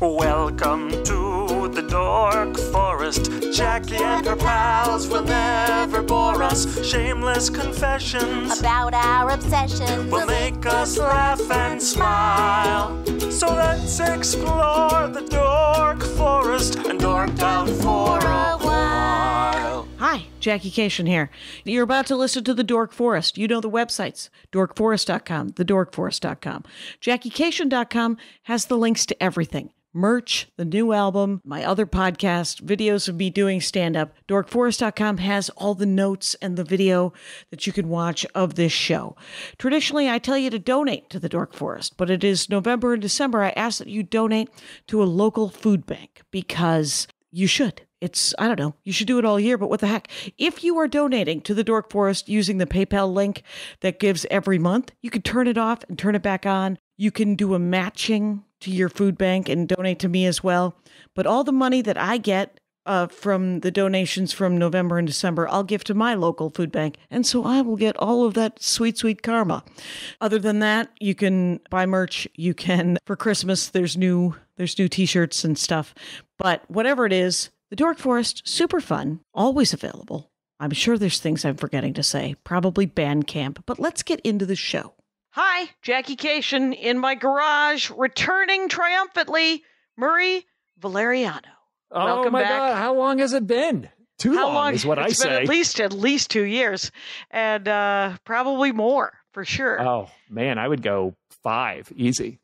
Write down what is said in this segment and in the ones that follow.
Welcome to the Dork Forest. Jackie and her pals will never bore us. Shameless confessions about our obsession. will make us laugh and smile. So let's explore the Dork Forest and dork out for a while. Hi, Jackie Kashian here. You're about to listen to The Dork Forest. You know the websites dorkforest.com, thedorkforest.com. JackieKashian.com has the links to everything merch, the new album, my other podcast, videos of me doing stand up. Dorkforest.com has all the notes and the video that you can watch of this show. Traditionally, I tell you to donate to the Dork Forest, but it is November and December. I ask that you donate to a local food bank because you should. It's, I don't know, you should do it all year, but what the heck? If you are donating to the Dork Forest using the PayPal link that gives every month, you can turn it off and turn it back on. You can do a matching to your food bank and donate to me as well. But all the money that I get uh, from the donations from November and December, I'll give to my local food bank. And so I will get all of that sweet, sweet karma. Other than that, you can buy merch. You can, for Christmas, there's new, there's new t-shirts and stuff. But whatever it is, the Dork Forest, super fun, always available. I'm sure there's things I'm forgetting to say, probably Bandcamp, but let's get into the show. Hi, Jackie Kashian in my garage, returning triumphantly, Murray Valeriano. Oh Welcome my back. god, how long has it been? Too How long, long is what I been say. At least at least two years, and uh, probably more for sure. oh man, I would go five easy.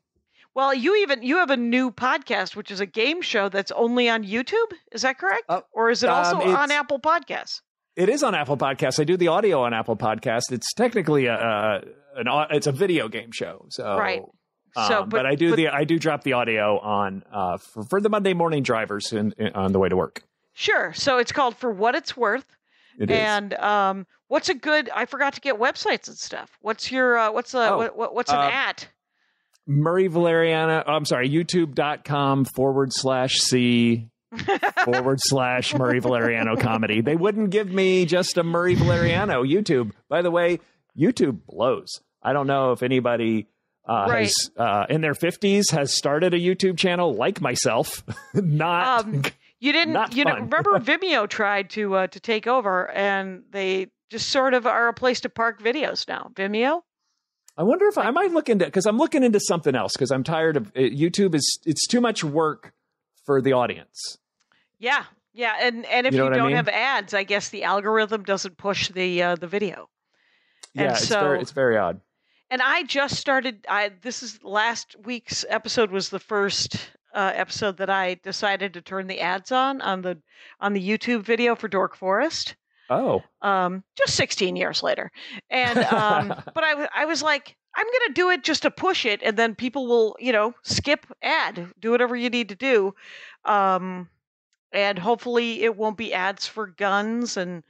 well, you even you have a new podcast, which is a game show that's only on YouTube. Is that correct, Uh, or is it also um, on Apple Podcasts? It is on Apple Podcasts. I do the audio on Apple Podcasts. It's technically a, a an it's a video game show. So Right. um, So, but, but- I do but- the I do drop the audio on uh, for, for the Monday morning drivers in, in, on the way to work. Sure. So it's called For What It's Worth. It is. and um, what's a good? I forgot to get websites and stuff. What's your? Uh, what's a Oh, what, what, what's an uh, at? Murray Valeriano. oh, I'm sorry, YouTube.com forward slash C forward slash Murray Valeriano comedy. They wouldn't give me just a Murray Valeriano YouTube. By the way, YouTube blows. I don't know if anybody uh, Right. has uh, in their 50s has started a YouTube channel like myself. Not. Um, you didn't. Not you know, fun. remember Vimeo tried to uh, to take over, and they just sort of are a place to park videos now. Vimeo. I wonder if I, might look into because I'm looking into something else because I'm tired of uh, YouTube. Is it's too much work for the audience. Yeah, yeah, and and if You you, know I don't mean? have ads, I guess the algorithm doesn't push the uh, the video. Yeah, it's so- very it's very odd. And I just started. I this is last week's episode was the first uh, episode that I decided to turn the ads on on the on the YouTube video for Dork Forest. Oh, Um, just 16 years later, and um, but I I was like, I'm gonna do it just to push it, and then people will you know skip ad, do whatever you need to do, um, and hopefully it won't be ads for guns and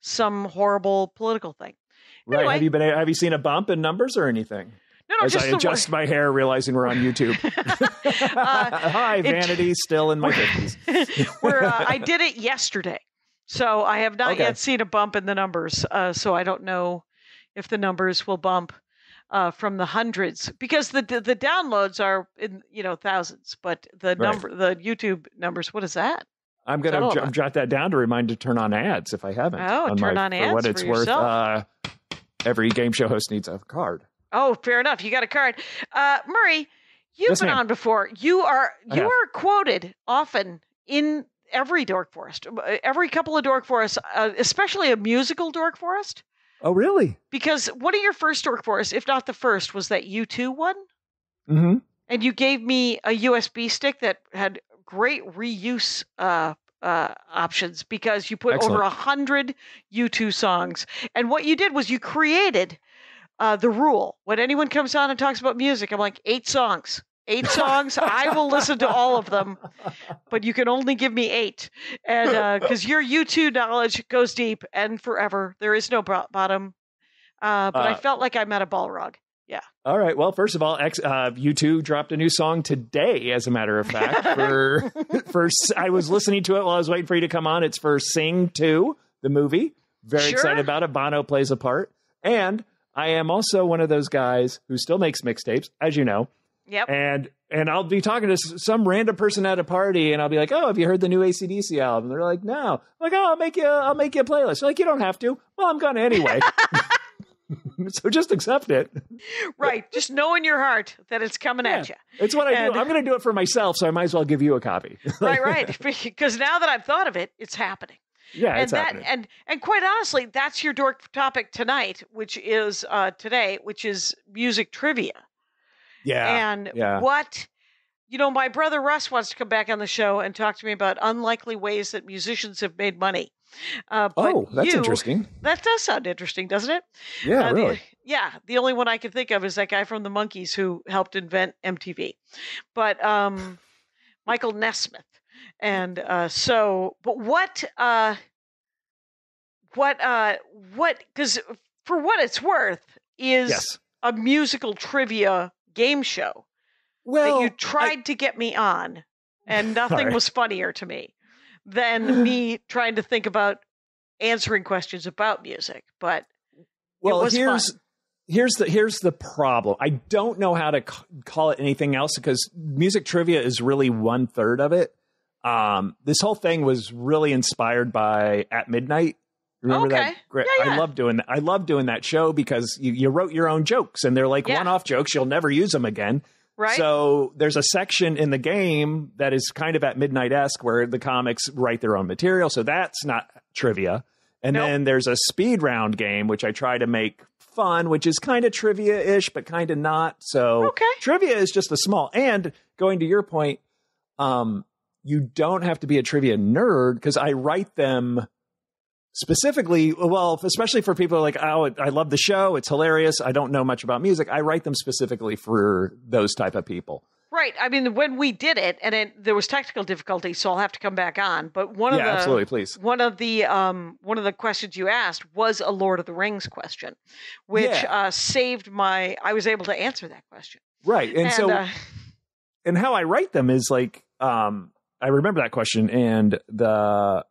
some horrible political thing. right. Anyway. Have you been? Have you seen a bump in numbers or anything? No, no, As just I adjust my hair, realizing we're on YouTube. Hi, it- vanity, still in my fifties. uh, I did it yesterday. So I have not Okay. yet seen a bump in the numbers. Uh, so I don't know if the numbers will bump uh, from the hundreds because the, the the downloads are in you know thousands, but the Right. number the YouTube numbers. What is that? I'm gonna j- jot that down to remind to turn on ads if I haven't. Oh, turn my- on for what it's for worth. Uh, every game show host needs a card. Oh, fair enough. You got a card, uh, Murray. You've Yes, been ma'am. on before. You are you are quoted often in every Dork Forest, uh, every couple of Dork Forests, uh, especially a musical Dork Forest. Oh, really? Because one of your first Dork Forests, if not the first, was that U2 one. Mm-hmm. And you gave me a USB stick that had great reuse uh, uh, options because you put over a hundred U2 songs. And what you did was you created uh, the rule. When anyone comes on and talks about music, I'm like, eight songs. Eight songs. I will listen to all of them, but you can only give me eight. And because your U2 knowledge goes deep and forever, there is no bo- bottom. Uh, but I Uh, felt like I met a Balrog. All right. Well, first of all, X, uh, U2 dropped a new song today, as a matter of fact. For, for I was listening to it while I was waiting for you to come on. It's for Sing 2, the movie. Very Sure. excited about it. Bono plays a part. And I am also one of those guys who still makes mixtapes, as you know. Yep. And and I'll be talking to some random person at a party, and I'll be like, "Oh, have you heard the new ACDC album?" They're like, "No." I'm like, "Oh, I'll make you, I'll make you a playlist." They're like, "You don't have to." Well, I'm gonna anyway. so just accept it. right. Just know in your heart that it's coming at you. It's what I And- do. I'm gonna do it for myself, so I might as well give you a copy. Right, right. Because now that I've thought of it, it's happening. yeah, and that happening. and and quite honestly, that's your dork topic tonight, which is uh today, which is music trivia. yeah, and yeah. what you know, my brother Russ wants to come back on the show and talk to me about unlikely ways that musicians have made money. Uh, oh, that's you- interesting. That does sound interesting, doesn't it? Yeah, Uh, the- really. yeah, the only one I can think of is that guy from the Monkees who helped invent MTV, but um, Michael Nesmith. And uh, so, but what, uh, what, uh, what? Because for what it's worth, is yes. a musical trivia game show Well, that you I- tried to get me on, and nothing was funnier to me than me trying to think about answering questions about music. But well, here's fun. here's the here's the problem. I don't know how to c- call it anything else because music trivia is really one third of it. Um, this whole thing was really inspired by At Midnight. Remember Okay. that? Great. Yeah, yeah. I love doing that. I love doing that show because you, you wrote your own jokes and they're like Yeah. one off jokes. You'll never use them again. Right, So there's a section in the game that is kind of at midnight esque where the comics write their own material. So that's not trivia. And Nope. then there's a speed round game, which I try to make fun, which is kind of trivia ish, but kind of not. So Okay. trivia is just a small. And going to your point, um, you don't have to be a trivia nerd because I write them specifically well especially for people like oh i love the show it's hilarious i don't know much about music i write them specifically for those type of people right. I mean, when we did it, and it, there was technical difficulty, so I'll have to come back on. But one yeah of the absolutely please one of the um one of the questions you asked was a Lord of the Rings question, which Yeah. uh, saved my. I was able to answer that question. right and, so uh, and how i write them is like um i remember that question and the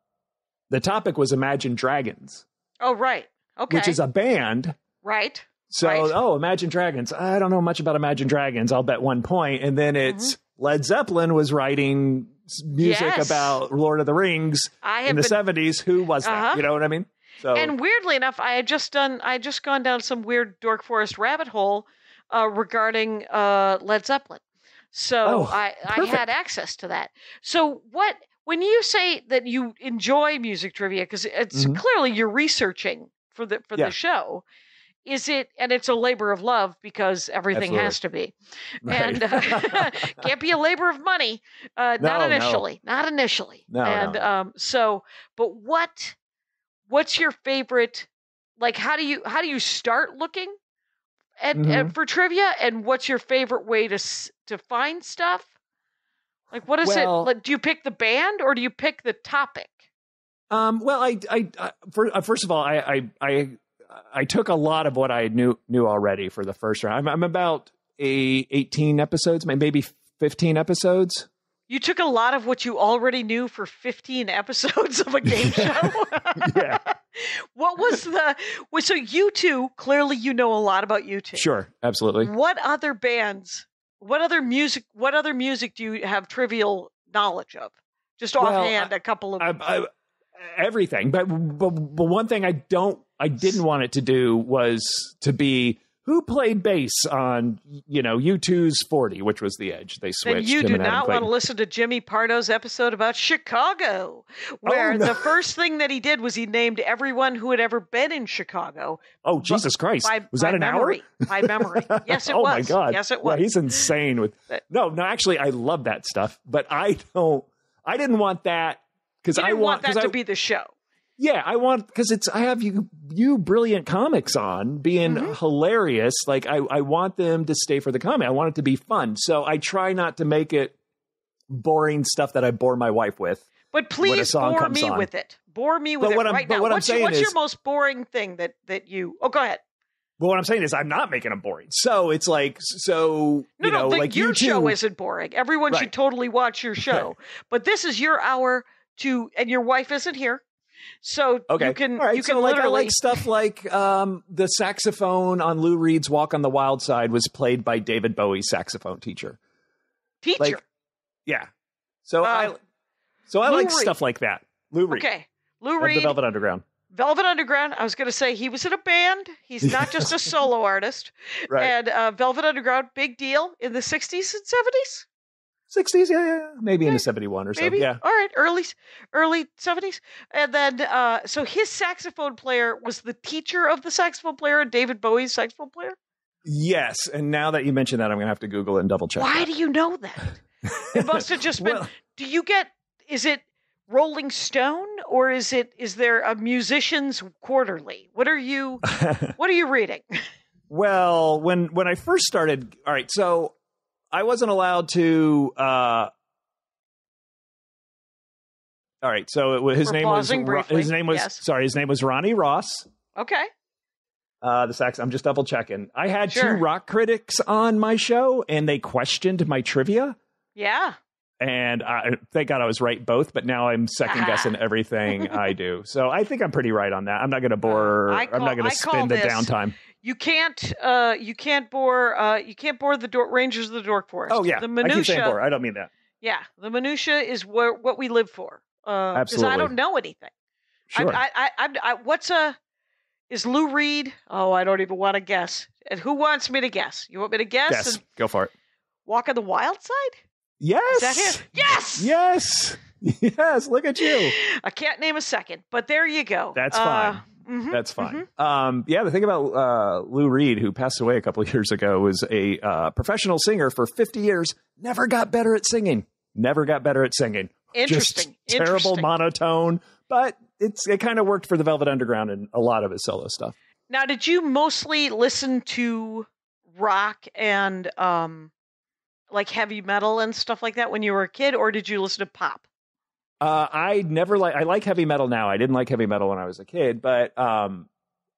the topic was imagine dragons oh right, okay, which is a band right, So, Right. oh, Imagine Dragons. I don't know much about Imagine Dragons. I'll bet one point. And then it's Led Zeppelin was writing music Mm-hmm. Yes. about Lord of the Rings I in the been 70s. Who was that? Uh-huh. You know what I mean? So, And weirdly enough, I had just done I had just gone down some weird Dork Forest rabbit hole uh, regarding uh, Led Zeppelin. So Oh, I, I had access to that. So what when you say that you enjoy music trivia because it's Mhm. clearly you're researching for the for Yeah. the show. Is it and it's a labor of love because everything Absolutely. has to be right. and uh, can't be a labor of money uh, No, not no. initially not initially No, no, and no. um so but what what's your favorite like how do you how do you start looking at, Mm-hmm. at for trivia and what's your favorite way to to find stuff like what is Well- it like do you pick the band or do you pick the topic Um, well, I, I, I for, uh, first of all, I, I, I, I took a lot of what I knew knew already for the first round. I'm, I'm about a 18 episodes, maybe 15 episodes. you took a lot of what you already knew for 15 episodes of a game show Yeah, what was the so you two clearly you know a lot about you two sure, absolutely. what other bands what other music what other music do you have trivial knowledge of? Just Well, offhand a couple of I, I, everything, but, but but one thing I don't, I didn't want it to do was to be who played bass on you know U2's 40, which was the Edge. They switched. and you do and not want to listen to Jimmy Pardo's episode about Chicago, where Oh, no. the first thing that he did was he named everyone who had ever been in Chicago Oh Jesus Christ! by, was that an memory. By memory. Yes, it oh was. my god! Yes, it Yeah, was. he's insane with. But- No, no. Actually, I love that stuff, but I don't. I didn't want that because I didn't want that 'cause to I, be the show. Yeah, I want because it's I have you you brilliant comics on being Mm-hmm. hilarious. Like I I want them to stay for the comic. I want it to be fun. So I try not to make it boring stuff that I bore my wife with. But please bore me on. with it. Bore me with But it I'm- right but now. what I'm what's your, saying what's your most boring thing that that you? Oh, go ahead. Well, what I'm saying is I'm not making them boring. So it's like so No, you know no, like your show isn't boring. Everyone should totally watch your show. but this is your hour to, and your wife isn't here. So Okay. you can right. you can so like literally like stuff like um, the saxophone on Lou Reed's "Walk on the Wild Side" was played by David Bowie's saxophone teacher. teacher. Like, yeah. So Uh, I so I Lou like Reed. stuff like that. Lou Reed okay, Lou of the Reed, Velvet Underground. Velvet Underground. I was going to say he was in a band. He's not just a solo artist. Right. And uh, Velvet Underground, big deal in the '60s and '70s. 60s, yeah, yeah, maybe in Yeah, the 71 or so. Yeah. all right early early 70s and then uh so his saxophone player was the teacher of the saxophone player david bowie's saxophone player Yes, and now that you mention that, I'm going to have to Google it and double check. why that. do you know that it must have just been Well- do you get is it rolling stone or is it is there a musicians quarterly what are you what are you reading Well, when when I first started, all right, so I wasn't allowed to. uh All right, so it, his We're name was briefly, his name was yes. sorry, his name was Ronnie Ross. okay Uh, the sax. I'm just double checking. I had Sure. two rock critics on my show, and they questioned my trivia. yeah And I, thank God I was right both, but now I'm second guessing everything I do. So I think I'm pretty right on that. I'm not going to bore. Uh, I I'm not going to spend the downtime. You can't uh you can't bore uh you can't bore the Dor- rangers of the dork forest Oh yeah, the minutia. I keep saying bore. I don't mean that. Yeah, the minutia is where, what we live for. uh Because I don't know anything. Sure. I, I, I, I, what's a is Lou Reed? Oh, I don't even want to guess. And who wants me to guess? You want me to guess? yes, And go for it. walk on the wild side? Yes. Is that him? Yes. Yes. Yes. Look at you. I can't name a second, but there you go. That's Uh, fine. Mhm, That's fine. mhm. Um, yeah, the thing about uh, Lou Reed, who passed away a couple of years ago, was a uh, professional singer for 50 years. Never got better at singing. Never got better at singing. Interesting. Just terrible Interesting. monotone, but it's it kind of worked for the Velvet Underground and a lot of his solo stuff. Now, did you mostly listen to rock and um, like heavy metal and stuff like that when you were a kid, or did you listen to pop? Uh, I never like I like heavy metal now. I didn't like heavy metal when I was a kid, but um,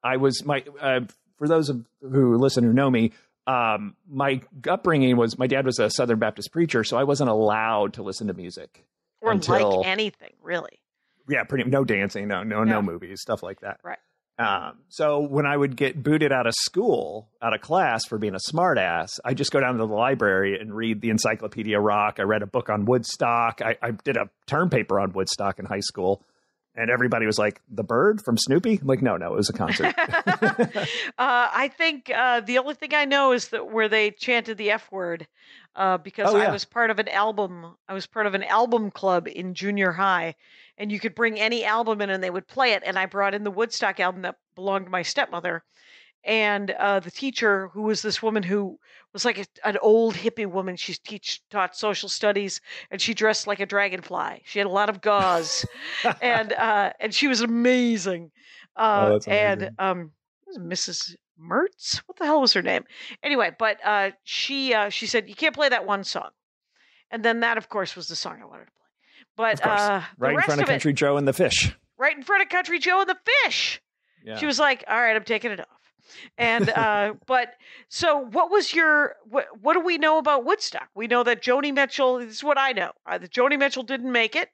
I was my uh, for those of who listen who know me. Um, my upbringing was my dad was a Southern Baptist preacher, so I wasn't allowed to listen to music. Or Until- like anything, really? Yeah, pretty no dancing, no no Yeah. no movies, stuff like that. Right. Um, so when I would get booted out of school, out of class for being a smartass, I just go down to the library and read the Encyclopedia Rock. I read a book on Woodstock. I, I did a term paper on Woodstock in high school, and everybody was like, "The bird from Snoopy." I'm like, no, no, it was a concert. uh, I think uh, the only thing I know is that where they chanted the F word, uh, because Oh, I was part of an album. I was part of an album club in junior high, and you could bring any album in, and they would play it. And I brought in the Woodstock album that belonged to my stepmother, and uh, the teacher, who was this woman who was like a, an old hippie woman. She teach taught social studies, and she dressed like a dragonfly. She had a lot of gauze, and uh, and she was amazing. Uh, Oh, that's and um, Mrs. Mertz. What the hell was her name? Anyway, but uh, she uh, she said you can't play that one song, and then that, of course, was the song I wanted to play. But Of uh, right in front of it, Country Joe and the Fish. right in front of Country Joe and the Fish. Yeah. She was like, "All right, I'm taking it off." And uh, but so, what was your what? What do we know about Woodstock? We know that Joni Mitchell. This is what I know. Uh, that Joni Mitchell didn't make it,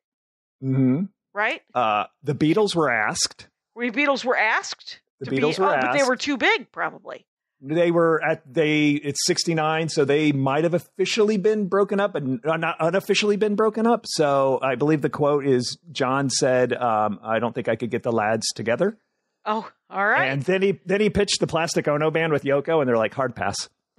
hmm right? uh, the Beatles were asked. The Beatles were asked The to Beatles be, were oh, but they were too big, probably. They were at they it's 69 so they might have officially been broken up and uh, not unofficially been broken up so i believe the quote is john said um, i don't think i could get the lads together Oh, all right. and then he then he pitched the plastic ono band with yoko and they're like hard pass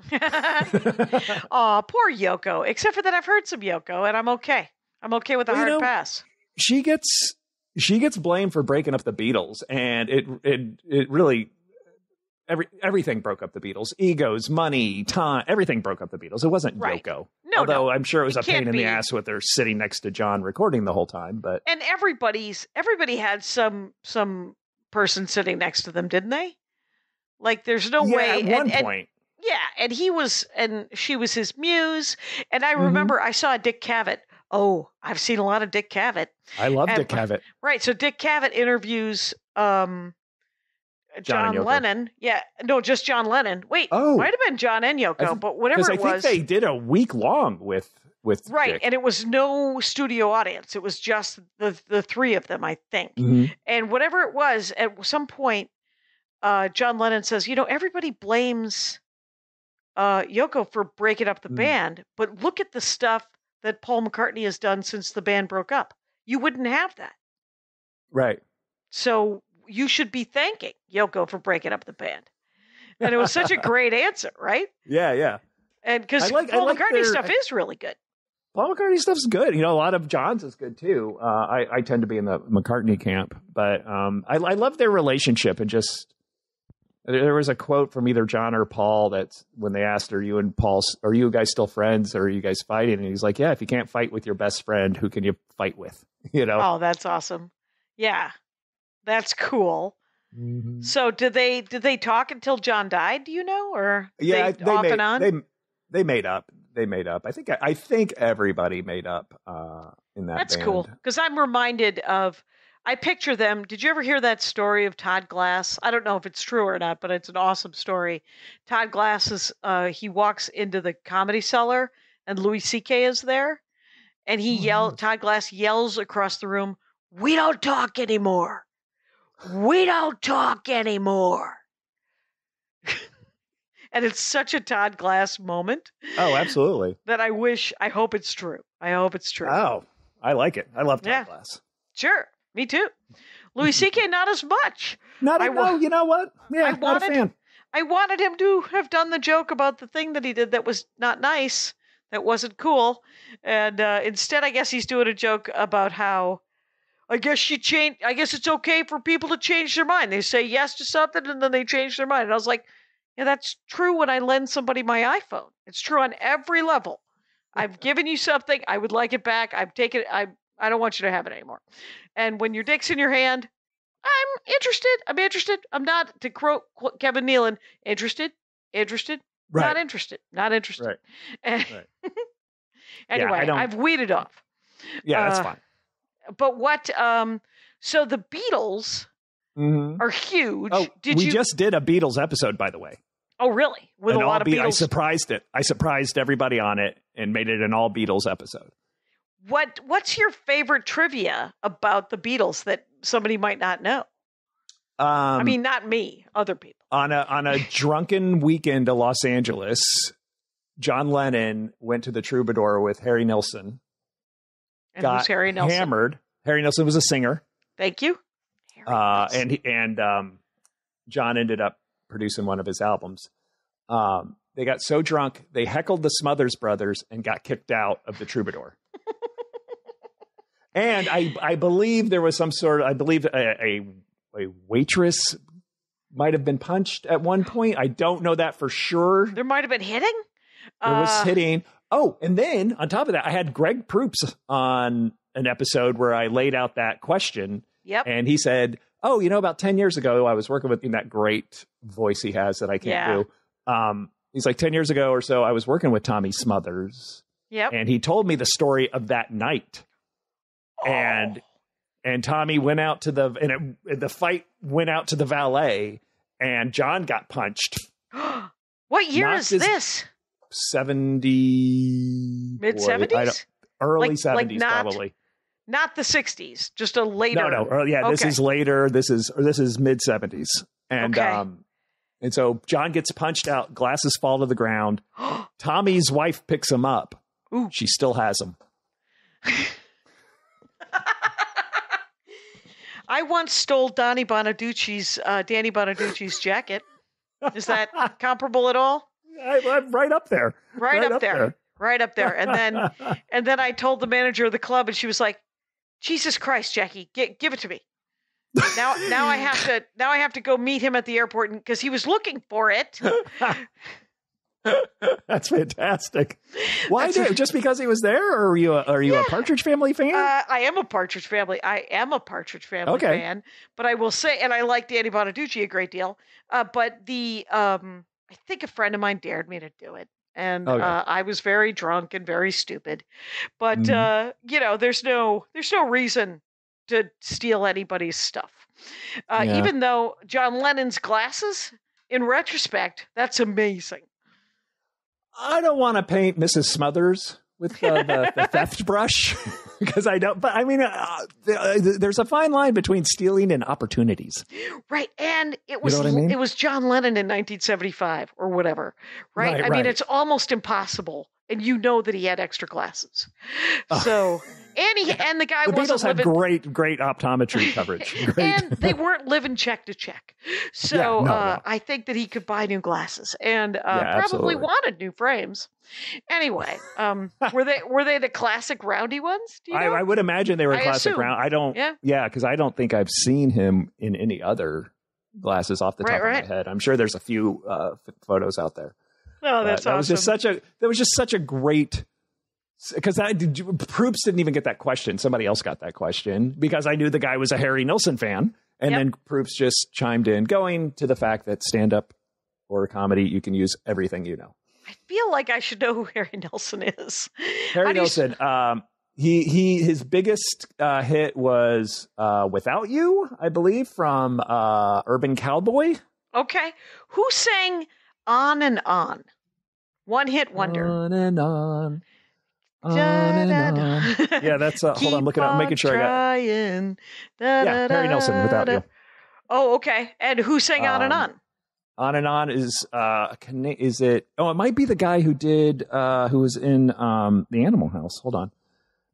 Aw, poor Yoko. Except for that, I've heard some Yoko, and I'm okay. I'm okay with a Well, you hard know- pass. she gets she gets blamed for breaking up the beatles and it it it really every everything broke up the beatles egos money time everything broke up the beatles it wasn't Right. yoko No, although no. i'm sure it was It a pain can't in the ass with her sitting next to john recording the whole time but And everybody's everybody had some some person sitting next to them, didn't they? Like, there's no yeah, way. at one and- point yeah, and he was, and she was his muse. And I Mhm. remember I saw Dick Cavett. Oh, I've seen a lot of Dick Cavett. i love and- dick cavett Right. So Dick Cavett interviews um John John. Lennon. Yeah. No, just John Lennon. Wait. Oh. Might have been John and Yoko, think- but whatever i it was. they did a week long with with right, Dick. and it was no studio audience. It was just the the three of them, I think. Mhm. And whatever it was, at some point, uh, John Lennon says, "You know, everybody blames uh, Yoko for breaking up the Mm. band, but look at the stuff that Paul McCartney has done since the band broke up. You wouldn't have that. Right. So you should be thanking Yoko for breaking up the band." And it was such a great answer, right? Yeah, yeah. And because I like- I Paul like McCartney their- stuff is really good. Paul McCartney stuff's good. You know, a lot of John's is good too. Uh, I, I tend to be in the McCartney camp, but um, I, I love their relationship and just. There was a quote from either John or Paul that's when they asked, "Are you and Paul? Are you guys still friends? Or are you guys fighting?" And he's like, "Yeah, if you can't fight with your best friend, who can you fight with?" You know. Oh, that's awesome. Yeah. That's cool. Mhm. So did they did they talk until John died? Do you know, or Yeah, they, they, off made and on? they they made up. They made up. I think I think everybody made up uh, in that. That's band. cool because I'm reminded of. I picture them. Did you ever hear that story of Todd Glass? I don't know if it's true or not, but it's an awesome story. Todd Glass is uh, he walks into the comedy cellar and Louis C.K. is there, and he Oh, yell. Todd Glass yells across the room, "We don't talk anymore. We don't talk anymore." and it's such a Todd Glass moment Oh, absolutely. that I wish. I hope it's true. I hope it's true. Oh, I like it. I love Todd Yeah. Glass. Sure, me too. Louis C.K. not as much. Not I a, wa- no, you know what? Yeah, I not wanted- a fan. I wanted him to have done the joke about the thing that he did that was not nice, that wasn't cool, and uh, instead, I guess he's doing a joke about how. I guess she changed. I guess it's okay for people to change their mind. They say yes to something and then they change their mind. And I was like, yeah, that's true when I lend somebody my iPhone. It's true on every level. I've given you something. I would like it back. I've taken it. I I don't want you to have it anymore. And when your dick's in your hand, I'm interested. I'm interested. I'm not to quote Kevin Nealon. Interested. Interested. Right. Not interested. Not interested. Right. And- Right. anyway, yeah, I've weeded off. Yeah, that's uh, fine. But what? Um. So the Beatles Mhm. are huge. Oh, Did we you? just did a Beatles episode, by the way. oh, really? With An a lot of Be- I surprised it. I surprised everybody on it and made it an all Beatles episode. what What's your favorite trivia about the Beatles that somebody might not know? Um, I mean, not me. Other people. on a on a drunken weekend to Los Angeles, John Lennon went to the Troubadour with Harry Nilsson. And got who's Harry Nilsson? hammered. Harry Nilsson was a singer, Thank you. Uh, and he, and um, John ended up producing one of his albums. Um, they got so drunk they heckled the Smothers Brothers and got kicked out of the Troubadour. and I I believe there was some sort of I believe a, a, a waitress might have been punched at one point. I don't know that for sure. there might have been hitting. There was Uh, hitting. Oh, and then on top of that, I had Greg Proops on an episode where I laid out that question, Yep. and he said, "Oh, you know, about ten years ago, I was working with in that great voice he has that I can't Yeah. do." Um, he's like, 10 years ago or so, I was working with Tommy Smothers, Yep. and he told me the story of that night. And and Tommy went out to the and it, the fight went out to the valet, and John got punched. Oh. what year Knocked is this? Seventy Mid seventies? early Like- like seventies not probably. Not the sixties. Just a later. No, no, or, yeah, this is later. This is or this is mid seventies, and Okay. um, and so John gets punched out. Glasses fall to the ground. Tommy's wife picks him up. Ooh. She still has him. I once stole Donnie Bonaduce's uh, Danny Bonaduce's jacket. Is that comparable at all? I, I'm right up there. Right, up, there. Right up there. And then and then I told the manager of the club and she was like, Jesus Christ, Jackie, gi- give it to me. Now now I have to now I have to go meet him at the airport because he was looking for it. That's fantastic. Why That's- did just because he was there, or are you a, are you a Partridge Family fan? Uh, I am a Partridge Family. I am a Partridge Family Okay. fan, but I will say, and I like Danny Bonaduce a great deal. Uh, but the, um, I think a friend of mine dared me to do it, and Okay. uh, I was very drunk and very stupid. But Mhm. uh, you know, there's no, there's no reason to steal anybody's stuff. Uh, Yeah. Even though John Lennon's glasses, in retrospect, that's amazing. I don't want to paint Mrs. Smothers with uh, the, the theft brush because I don't. But I mean, uh, there's a fine line between stealing and opportunities. Right, and it was know I mean? it was John Lennon in 1975 or whatever. Right, Right, I mean it's almost impossible, and you know that he had extra glasses. So and he and the guy The Beatles had living. great, great optometry coverage. Great. and they weren't living check to check. So Yeah, no, uh, no. I think that he could buy new glasses and uh, Yeah, probably absolutely. wanted new frames. Anyway, um, were they were they the classic roundy ones? Do you I, know? I would imagine they were I classic assume. round. I don't. Yeah. Yeah, because I don't think I've seen him in any other glasses off the top Right, of my head. I'm sure there's a few uh, photos out there. oh, that's that awesome. was just such a that was just such a great because I did Proops didn't even get that question. Somebody else got that question because I knew the guy was a Harry Nilsson fan, and Yep. then Proops just chimed in, going to the fact that stand up or comedy you can use everything you know. I feel like I should know who Harry Nilsson is. Harry do you um, he he his biggest uh, hit was uh, "Without You," I believe, from uh, Urban Cowboy. Okay, who sang "On and On"? One hit wonder. On and on. On and on. Yeah, that's uh, hold on. I'm looking at, I'm making sure I got. trying. Yeah, Harry Nilsson, Without You. Oh, okay. And who sang "On and Um, On"? On and on is uh is it? Oh, it might be the guy who did uh who was in um the Animal House. Hold on.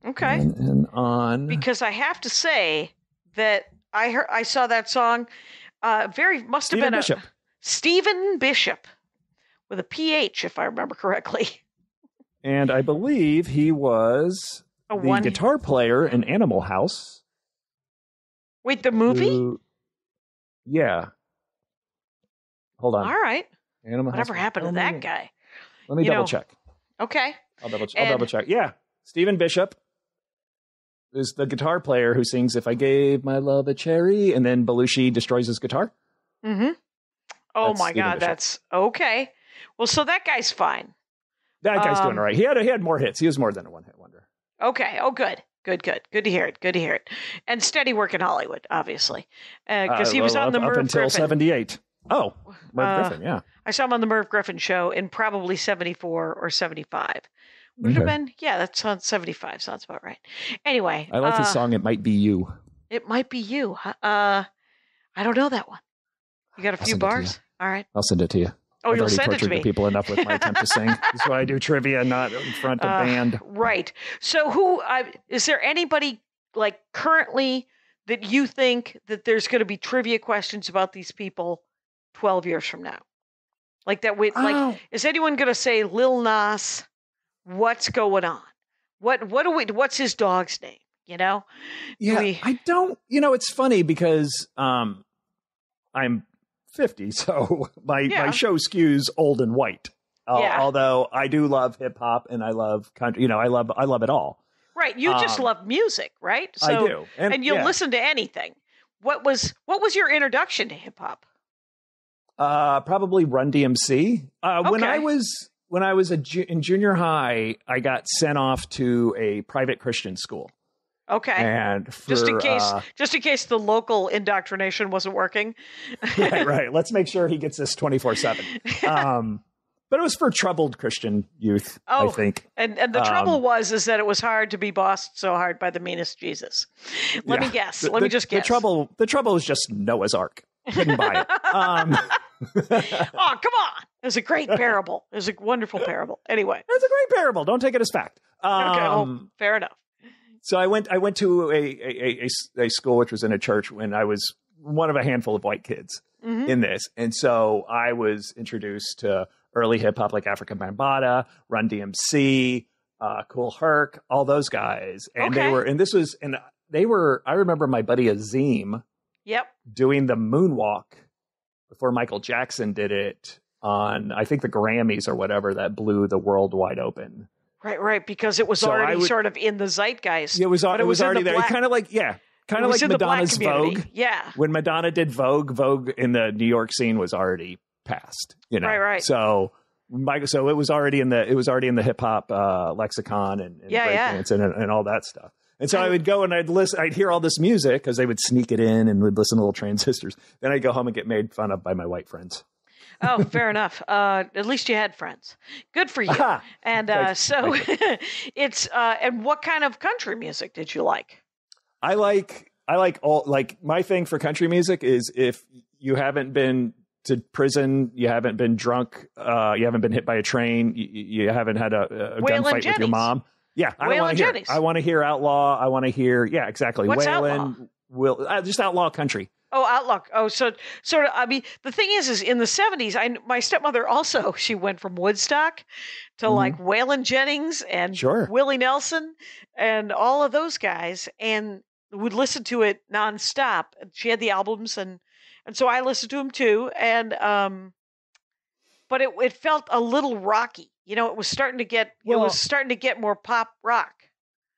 Okay. And, and on. because I have to say that I heard I saw that song. Uh, very must have Stephen been Bishop. a Stephen Bishop with a PH, if I remember correctly. And I believe he was A the one. guitar player in Animal House. Wait, the movie? who- yeah. Hold on. All right. Animal House. Whatever happened to that guy? Let me You double know, check. Okay. I'll double. I'll double check. Yeah, Stephen Bishop is the guitar player who sings "If I Gave My Love a Cherry," and then Belushi destroys his guitar. Mm-hmm. Oh That's my Stephen God, Bishop. that's okay. Well, so that guy's fine. That guy's doing Um, all right. He had he had more hits. He was more than a one hit wonder. Okay. Oh, good. Good, good. Good to hear it. Good to hear it. And steady work in Hollywood, obviously. Because Uh, he was well, on the up, Merv up until seventy eight. Oh, Merv Uh, Griffin. Yeah. I saw him on the Merv Griffin show in probably 74 or 75. Would it have been? Yeah, that sounds 75. Sounds about right. Anyway, I like uh, his song. It might be you. It might be you. Uh, I don't know that one. You got a I'll few send it to bars? All right. I'll send it to you. Oh, I've you'll send it to me. people enough with my attempt to sing. That's why I do trivia, not in front of Uh, band. Right. So, who uh, is there anybody like currently that you think that there's going to be trivia questions about these people 12 years from now? Like that we like Oh. is anyone going to say Lil Nas what's going on? What what do we what's his dog's name, you know? Yeah, we- I don't. You know, it's funny because um, I'm 50, so my Yeah. my show skews old and white. Al- Yeah. Although I do love hip hop and I love country. You know, I love I love it all. Right, you just Um, love music, right? I do, And, you'll yeah. listen to anything. What was what was your introduction to hip hop? Uh, probably Run DMC. Uh, When I was when I was a ju- in junior high, I got sent off to a private Christian school, Okay. and for, just in case uh, just in case the local indoctrination wasn't working. right, right. Let's make sure he gets this twenty four seven. Um, but it was for troubled Christian youth, Oh, I think. And and the Um, trouble was is that it was hard to be bossed so hard by the meanest Jesus. Let me Yeah. guess. The- Let me just guess. The trouble, the trouble is just Noah's Ark. Couldn't buy it. Um, Oh, come on. It was a great parable. It was a wonderful parable. Anyway. It's a great parable. Don't take it as fact. Um, Okay, well, fair enough. So I went. I went to a, a, a- a, school which was in a church when I was one of a handful of white kids Mhm. in this, and so I was introduced to early hip hop like Afrika Bambaataa, Run DMC, uh, Kool Herc, all those guys, and Okay. they were. And this was, and they were. I remember my buddy Azim Yep. doing the moonwalk before Michael Jackson did it on I think the Grammys or whatever that blew the world wide open. Right, right. Because it was So already would- sort of in the zeitgeist. It was But it was, in already the there. black- kind of like yeah, kind of like in the black Madonna's. Vogue. Yeah. When Madonna did Vogue, Vogue in the New York scene was already past. You know, Right, right. So. Michael, so it was already in the it was already in the hip hop uh, lexicon and, and Yeah, yeah. and, and all that stuff. And so I, I- would go and I'd listen, I'd hear all this music because they would sneak it in and would listen to little transistors. Then I'd go home and get made fun of by my white friends. Oh, fair enough. Uh, at least you had friends. Good for you. Aha. And uh, so it's uh, and what kind of country music did you like? I like I like all like my thing for country music is if you haven't been to prison, you haven't been drunk, uh, you haven't been hit by a train, you, you haven't had a, a gunfight with your mom. Yeah, I want to hear. I want to hear outlaw. I want to hear. Yeah, exactly. What's Waylon, Will uh, just outlaw country. Oh, Outlook. Oh, so sort of. I mean, the thing is, is in the seventies, I my stepmother also she went from Woodstock to Mhm. like Waylon Jennings and Sure. Willie Nelson and all of those guys, and would listen to it nonstop. She had the albums, and and so I listened to them too. And um, but it it felt a little rocky. You know, it was starting to get it was starting to get more pop rock.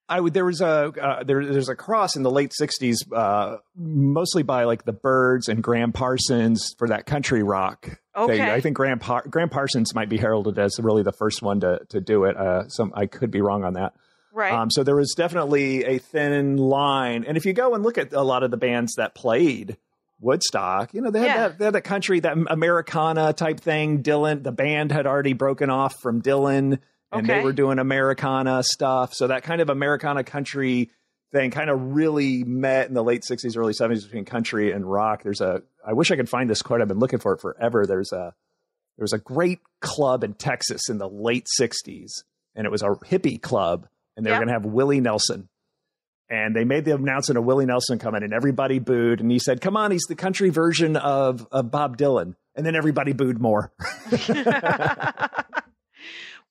I would. There was a uh, there, there's a cross in the late '60s, uh, mostly by like the Byrds and Gram Parsons for that country rock Okay. thing. I think Graham Par- Gram Parsons might be heralded as really the first one to to do it. Uh, some I could be wrong on that. Right. Um, so there was definitely a thin line, and if you go and look at a lot of the bands that played Woodstock, you know they had Yeah. that they had that country that Americana type thing. Dylan, the band had already broken off from Dylan, and Okay. they were doing Americana stuff. So that kind of Americana country thing kind of really met in the late '60s, early '70s between country and rock. There's a I wish I could find this quote. I've been looking for it forever. There's a there was a great club in Texas in the late '60s, and it was a hippie club, and they Yep. were going to have Willie Nelson. And they made the announcement of Willie Nelson coming, and everybody booed. And he said, "Come on, he's the country version of of Bob Dylan." And then everybody booed more.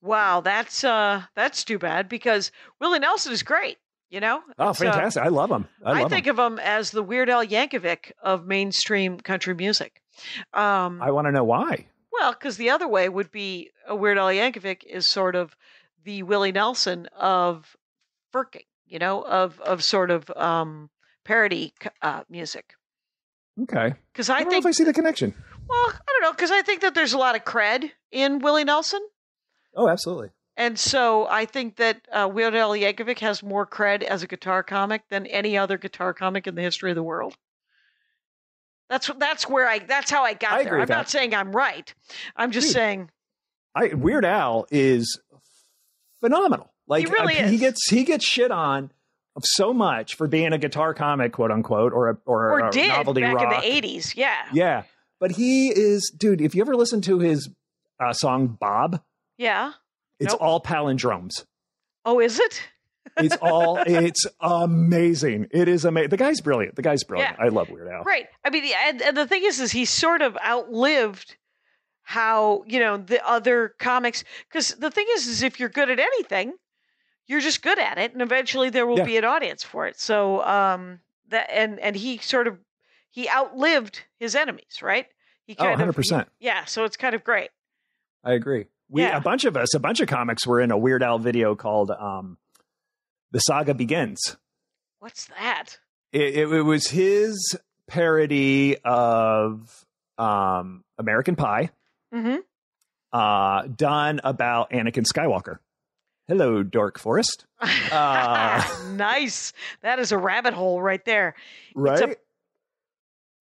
wow, that's uh that's too bad because Willie Nelson is great, you know? Oh, So, fantastic! I love him. I I, think him. of him as the Weird Al Yankovic of mainstream country music. Um, I want to know why. well, because the other way would be a Weird Al Yankovic is sort of the Willie Nelson of Firking, you know, of of sort of um, parody uh, music. Okay, Because I I don't think, know if I see the connection. well, I don't know, because I think that there's a lot of cred in Willie Nelson. Oh, absolutely. And so I think that uh, Weird Al Yankovic has more cred as a guitar comic than any other guitar comic in the history of the world. That's that's where I that's how I got I there. I'm not that. saying I'm right. I'm just Dude. saying I Weird Al is phenomenal. Like really uh, he gets he gets shit on of so much for being a guitar comic, quote unquote, or a or, or a did novelty back rock. in the 80s. Yeah. Yeah, but he is, dude. If you ever listen to his uh, song Bob, Yeah. it's Nope. all palindromes. Oh, is it? It's all it's amazing. It is amazing. The guy's brilliant. The guy's brilliant. I love Weird Al. Right. I mean, and, and the thing is, is he sort of outlived how you know the other comics. Because the thing is, is if you're good at anything, you're just good at it, and eventually there will Yeah. be an audience for it. So um, that and and he sort of he outlived his enemies, right? He Oh, kind of 100%. yeah. So it's kind of great. I agree. We Yeah. a bunch of us, a bunch of comics were in a Weird Al video called um, "The Saga Begins." What's that? It, it, it was his parody of um, American Pie, Mm-hmm. uh, done about Anakin Skywalker. Hello, Dork Forest. Uh, nice. That is a rabbit hole right there. Right? a-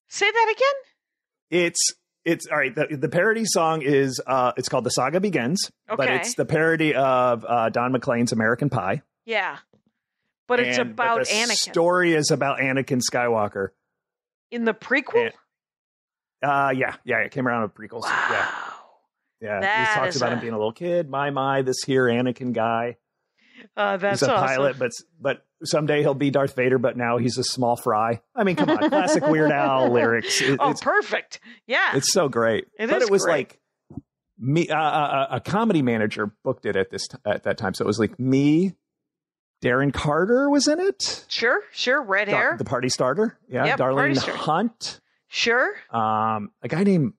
Say that again. it's it's all right. The, the parody song is uh, it's called "The Saga Begins," but it's the parody of uh, Don McLean's American Pie. Yeah. But it's And- but about the Anakin. Story is about Anakin Skywalker. In the prequel? Uh, yeah, yeah, it came around with prequels. Wow. Yeah, yeah. That he talks about a- him being a little kid. My my, this here Anakin guy. Uh, that's he's a awesome. pilot, but but someday he'll be Darth Vader. But now he's a small fry. I mean, come on, classic Weird Al lyrics. It- oh, it's perfect. Yeah. it's so great. It but it was great. like me. Uh, uh, a comedy manager booked it at this at that time, so it was like me. Darren Carter was in it. sure, sure. Red hair. the party starter. Yeah, Yep, Darlene. Hunt. Sure. um, a guy named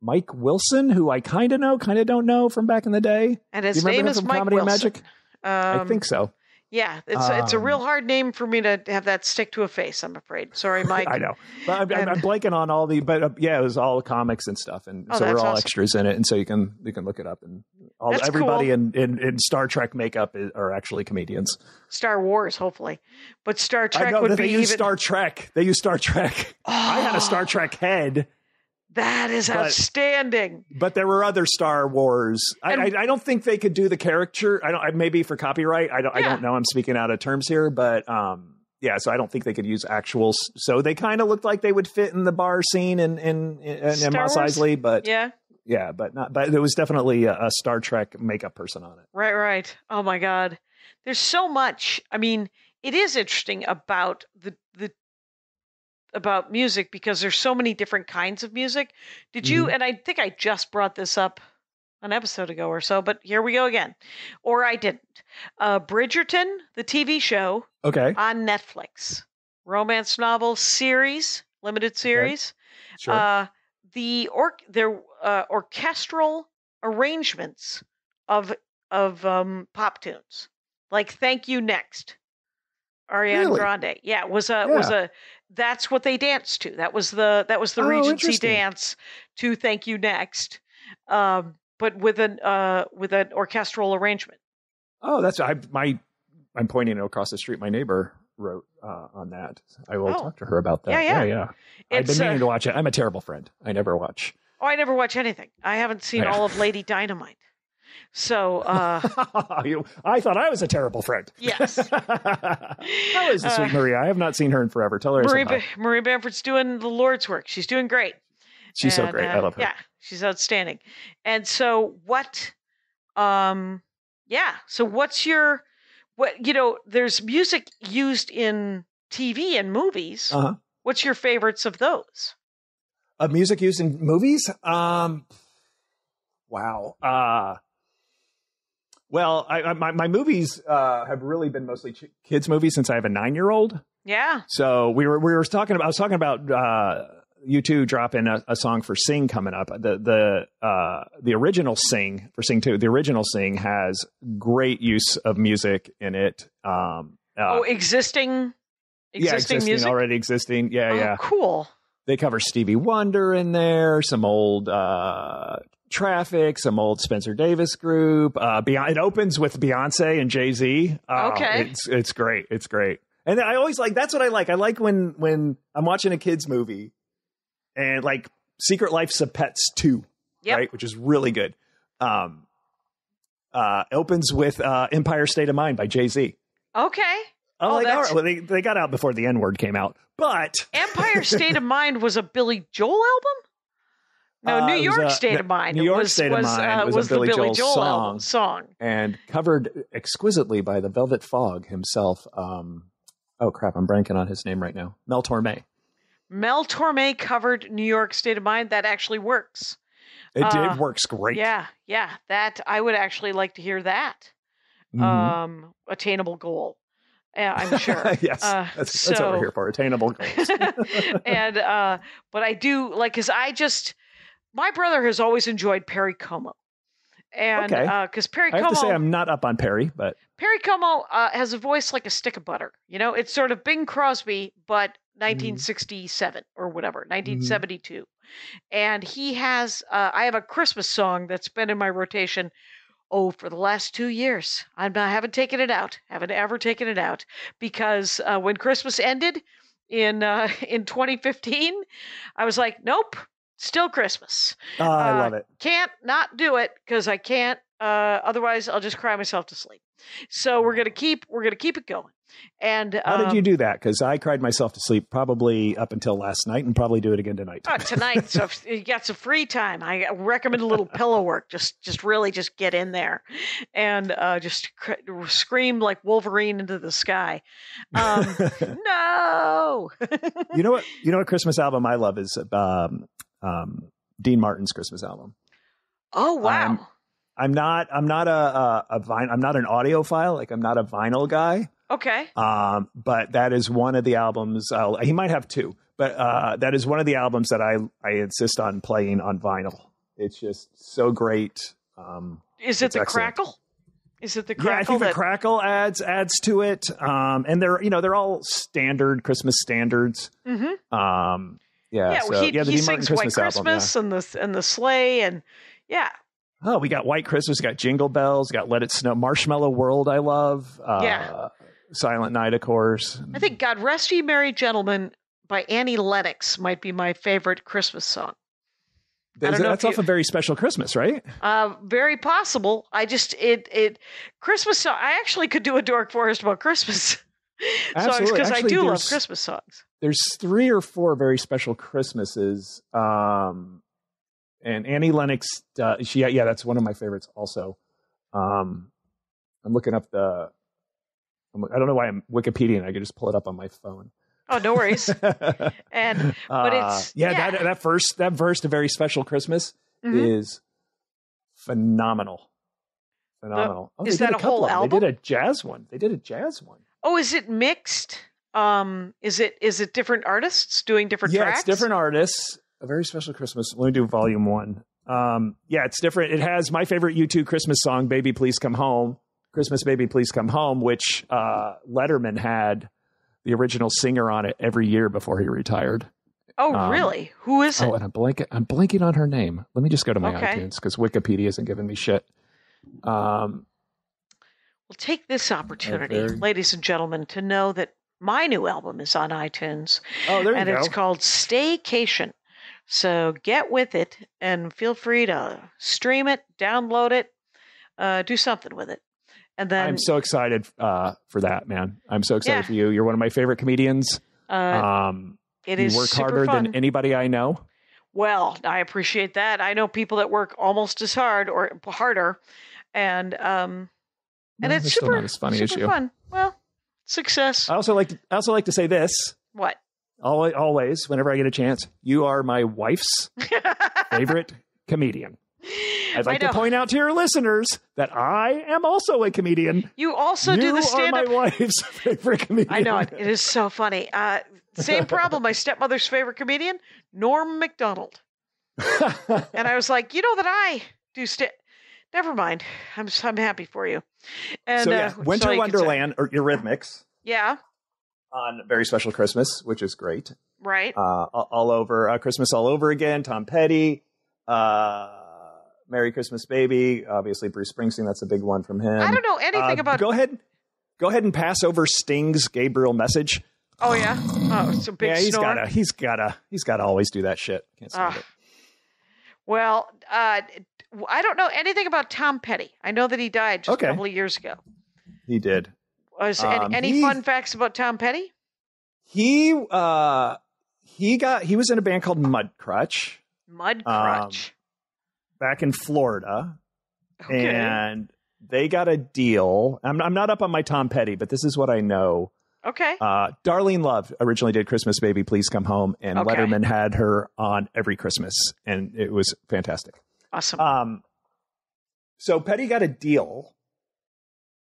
Mike Wilson, who I kind of know, kind of don't know from back in the day. And his name is Mike Comedy and Wilson. Magic? Um, I think so. Yeah, it's it's a real Um, hard name for me to have that stick to a face. I'm afraid. Sorry, Mike. I know, but I'm, I'm, I'm blanking on all the. But uh, yeah, it was all comics and stuff, and Oh, so we're all awesome. extras in it, and so you can you can look it up, and all That's everybody cool. in, in in Star Trek makeup is, are actually comedians. Star Wars, hopefully, but Star I Trek know would that be use even. Star Trek. They use Star Trek. I had a Star Trek head. That is But- outstanding. but there were other Star Wars. I, I, I don't think they could do the character. I don't. I- Maybe for copyright. I don't. I don't know. I'm speaking out of terms here, but um, yeah. So I don't think they could use actual. So they kind of looked like they would fit in the bar scene in in in, in Star Mos Eisley, but Yeah. yeah, but not. But there was definitely a, a Star Trek makeup person on it. Right, right. Oh my God. There's so much. I mean, it is interesting about the the about music because there's so many different kinds of music. Did you and I think I just brought this up an episode ago or so, but here we go again. Or I didn't. Uh Bridgerton, the TV show Okay, on Netflix. Romance novel series, limited series. sure. Uh, the or their uh, orchestral arrangements of of um, pop tunes, like "Thank You Next," Ariana Really? Grande. Yeah, was a was a that's what they danced to. That was the that was the Oh, Regency dance to "Thank You Next," um, but with an uh, with an orchestral arrangement. oh, that's I my. I'm pointing across the street. My neighbor wrote uh, on that. I will Oh. talk to her about that. Yeah, yeah. yeah. I've been meaning uh, to watch it. I'm a terrible friend. I never watch. Oh, I never watch anything. I haven't seen Yeah. all of Lady Dynamite. So, uh, I thought I was a terrible friend. yes. How is the sweet Uh, Maria? I have not seen her in forever. Tell her I Marie. Ba- Maria Bamford's doing the Lord's work. She's doing great. She's so And, great. I uh, love her. Yeah, she's outstanding. And so, what? Um, yeah. So, what's your what? You know, there's music used in TV and movies. Uh-huh. What's your favorites of those? Of music used in movies? Um, wow. Uh, well, I, I, my, my movies uh, have really been mostly ch- kids' movies since I have a nine year old. Yeah. So we were we were talking about I was talking about uh, U2 dropping a, a song for Sing coming up. The the uh, the original Sing for Sing two. The original Sing has great use of music in it. Um, uh, oh, existing, yeah, existing existing music. already existing. Yeah, oh, yeah. cool. They cover Stevie Wonder in there, some old uh, Traffic, some old Spencer Davis group. Uh, Beyonce, it opens with Beyonce and Jay Z. Okay. it's it's great. It's great. And I always like that's what I like. I like when when I'm watching a kids movie, and like Secret Life of Pets two, Yep. right, which is really good. Um, uh, opens with uh, Empire State of Mind by Jay Z. Okay. I'm Oh, like, all right, well, they, they got out before the N word came out, but Empire State of Mind was a Billy Joel album. No, Uh, New it was York a- State of Mind. New York was, State of Mind uh, was was the Billy Billy Joel Joel song. song. and covered exquisitely by the Velvet Fog himself. Um, oh crap, I'm blanking on his name right now. Mel Torme. Mel Torme covered New York State of Mind. That actually works. It Uh, did works great. Yeah, yeah. That I would actually like to hear that. Mhm. Um, attainable goal. Yeah, I'm sure. yes, Uh, that's, that's what we're here for. Attainable goals. and uh, but I do like because I just my brother has always enjoyed Perry Como, and Okay. because Perry I have Como to say, I'm not up on Perry, but Perry Como uh, has a voice like a stick of butter. You know, it's sort of Bing Crosby, but Mm-hmm. 1967 or whatever, 1972. And he has, uh, I have a Christmas song that's been in my rotation. Oh, for the last two years, I'm not, I haven't taken it out. Haven't ever taken it out because uh, when Christmas ended in uh, in 2015, I was like, nope, still Christmas. uh, I Uh, love it. Can't not do it because I can't. Uh, otherwise, I'll just cry myself to sleep. So we're gonna keep we're gonna keep it going. And How um, did you do that? Because I cried myself to sleep probably up until last night, and probably do it again tonight. tonight? So if you got some free time, I recommend a little pillow work. Just just really just get in there, and uh, just cr- scream like Wolverine into the sky. Um, no. you know what? You know what Christmas album I love is um, um, Dean Martin's Christmas album. oh wow. Um, I'm not. I'm not a a, a vine. I'm not an audiophile. Like I'm not a vinyl guy. okay. Um, but that is one of the albums. I'll, he might have two, but uh, that is one of the albums that I I insist on playing on vinyl. It's just so great. Um, Is it the excellent. crackle? Is it the yeah, crackle? I think the that- crackle adds adds to it. Um, and they're you know they're all standard Christmas standards. Mhm. Um, yeah, Yeah, so, well, he, yeah, the he sings White Christmas, album. yeah. And the and the sleigh and yeah, Oh, we got White Christmas, we got Jingle Bells, got Let It Snow, Marshmallow World. I love. Uh, Yeah. Silent Night, of course. I think God Rest Ye Merry Gentlemen by Annie Lennox might be my favorite Christmas song. that's if off a very special Christmas, right? Uh, very possible. I just it it Christmas song. I actually could do a Dork Forest about Christmas songs because I do love Christmas songs. There's three or four very special Christmases. Um, and Annie Lennox, uh, she, yeah, that's one of my favorites also. Um, I'm looking up the, I'm, I don't know why I'm Wikipedia and I could just pull it up on my phone. Oh, no worries. And but Uh, it's- yeah, yeah. that that verse that verse to very special Christmas Mhm. is phenomenal. Phenomenal. oh, is that a couple whole album? They did a jazz one. They did a jazz one. Oh, is it mixed? Um, is it is it different artists doing different yeah, tracks? it's different artists. A very special Christmas. Let me do volume one. Um, yeah, it's different. It has my favorite U2 Christmas song, "Baby Please Come Home." Christmas, baby, please come home, which uh, Letterman had the original singer on it every year before he retired. Oh, um, really? Who is it? Oh, and I'm blanking. I'm blanking on her name. Let me just go to my Okay. iTunes because Wikipedia isn't giving me shit. Um, Well, take this opportunity, very- ladies and gentlemen, to know that my new album is on iTunes. oh, there you and go. it's called Staycation. So get with it and feel free to stream it, download it, uh, do something with it. And then I'm so excited uh, for that, man. I'm so excited Yeah. for you. You're one of my favorite comedians. uh, um, it you is work harder fun. than anybody I know. Well, I appreciate that. I know people that work almost as hard or harder, and um, and No, it's super not as funny super as you. fun. Well, success. I also like to, I also like to say this what? always, always whenever I get a chance. You are my wife's favorite comedian. I'd like to point out to your listeners that I am also a comedian. You also you do the are stand my wife's favorite comedian. I know it. It is so funny. Uh, same problem. My stepmother's favorite comedian, Norm Macdonald. And I was like, you know that I do st Never mind. I'm I'm happy for you. And so uh, yeah, all Winter say. Wonderland or Eurythmics Yeah. on Very Special Christmas, which is great. Right. Uh, all over uh, Christmas all over again. Tom Petty, uh, Merry Christmas Baby. Obviously Bruce Springsteen. That's a big one from him. I don't know anything Uh, about. Go ahead. Go ahead and pass over Sting's Gabriel message. Oh yeah. Oh, it's a big yeah, he's snore. gotta, he's gotta, he's gotta always do that shit. Can't stand Ah. it. Well, uh, I don't know anything about Tom Petty. I know that he died just Okay. a couple of years ago. He did. Was any, Um, any he- fun facts about Tom Petty? He, uh, he got, he was in a band called Mudcrutch Mud Um, back in Florida, okay. and they got a deal. I'm, I'm not up on my Tom Petty, but this is what I know. okay. Uh, Darlene Love originally did Christmas Baby, Please Come Home, and Okay. Letterman had her on every Christmas, and it was fantastic. Awesome. Um, so Petty got a deal,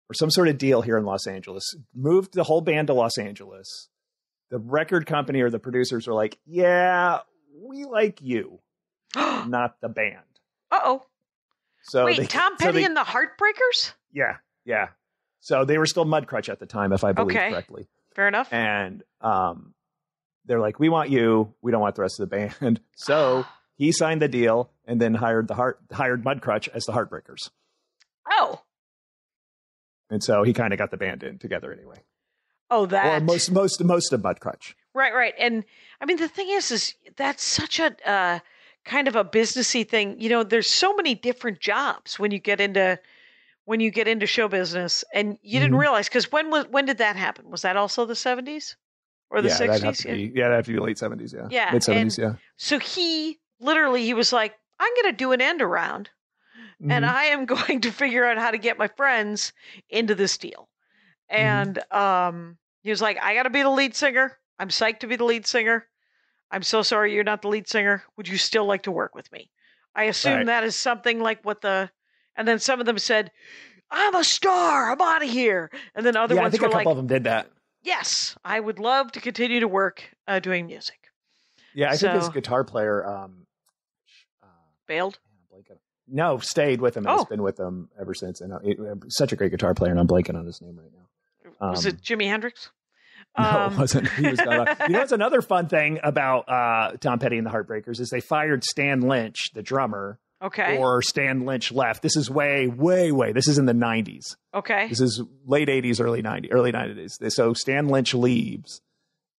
or some sort of deal here in Los Angeles. Moved the whole band to Los Angeles. The record company or the producers were like, "Yeah, we like you, uh not the band." oh. So Wait, they- Tom so Petty they- and the Heartbreakers? yeah, yeah. So they were still Mudcrutch at the time, if I believe Okay. correctly. Fair enough. And um, they're like, "We want you. We don't want the rest of the band." So he signed the deal and then hired the heart hired Mudcrutch as the Heartbreakers. oh. And so he kind of got the band in together anyway. Oh, that. Or most most most of Mudcrutch. Right, right. And I mean, the thing is, is that's such a uh, kind of a businessy thing. You know, there's so many different jobs when you get into when you get into show business, and you didn't Mhm. realize because when was when did that happen? Was that also the 70s or the yeah, that'd have 60s? to be, yeah, that'd have to be late seventies. Yeah, Yeah, mid seventies. Yeah, So he literally he was like, I'm going to do an end around, and Mhm. I am going to figure out how to get my friends into this deal. And um, he was like, I got to be the lead singer. I'm psyched to be the lead singer. I'm so sorry you're not the lead singer. Would you still like to work with me? I assume Right. that is something like what the. And then some of them said, I'm a star. I'm out of here. And then other yeah. I ones think were a couple like, of them did that. Yes, I would love to continue to work uh, doing music. Yeah, I think his So- guitar player. Um, Bailed. No, stayed with him. Oh. has been with him ever since. And uh, it- such a great guitar player, and I'm blanking on his name right now. Was Um, it Jimi Hendrix? No, Um, it wasn't. He was not. you know, what's another fun thing about uh, Tom Petty and the Heartbreakers is they fired Stan Lynch, the drummer, Okay. or Stan Lynch left. This is way, way, way. This is in the '90s. okay. This is late '80s, early '90s, early '90s. So Stan Lynch leaves,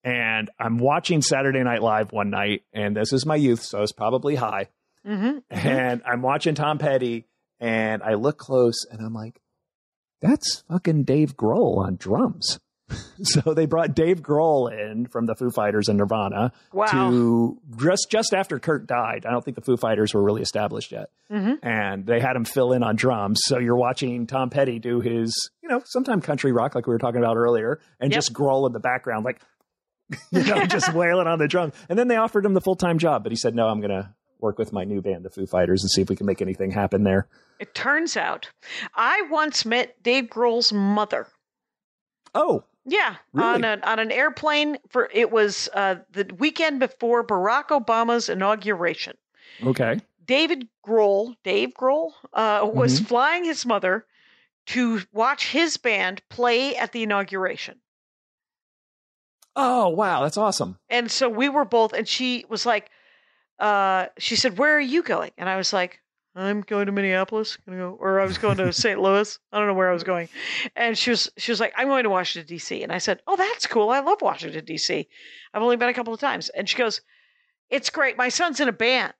and I'm watching Saturday Night Live one night, and this is my youth, so it's probably high. Mm-hmm. and I'm watching Tom Petty, and I look close, and I'm like, "That's fucking Dave Grohl on drums." so they brought Dave Grohl in from the Foo Fighters and Nirvana Wow. to just just after Kurt died. I don't think the Foo Fighters were really established yet, Mhm. and they had him fill in on drums. So you're watching Tom Petty do his, you know, sometime country rock like we were talking about earlier, and Yep. just Grohl in the background, like. you know, just wailing on the drum. And then they offered him the full time job, but he said, "No, I'm going to work with my new band, the Foo Fighters, and see if we can make anything happen there." It turns out, I once met Dave Grohl's mother. Oh, Yeah, Really? on an on an airplane for it was uh, the weekend before Barack Obama's inauguration. okay. David Grohl, Dave Grohl, uh, was Mm-hmm. flying his mother to watch his band play at the inauguration. Oh, wow, that's awesome. And so we were both, and she was like, uh, she said, Where are you going? And I was like, I'm going to Minneapolis, go, or I was going to St. Louis. I don't know where I was going. And she was, she was like, I'm going to Washington D.C. And I said, Oh, that's cool. I love Washington D.C. I've only been a couple of times. And she goes, It's great. My son's in a band.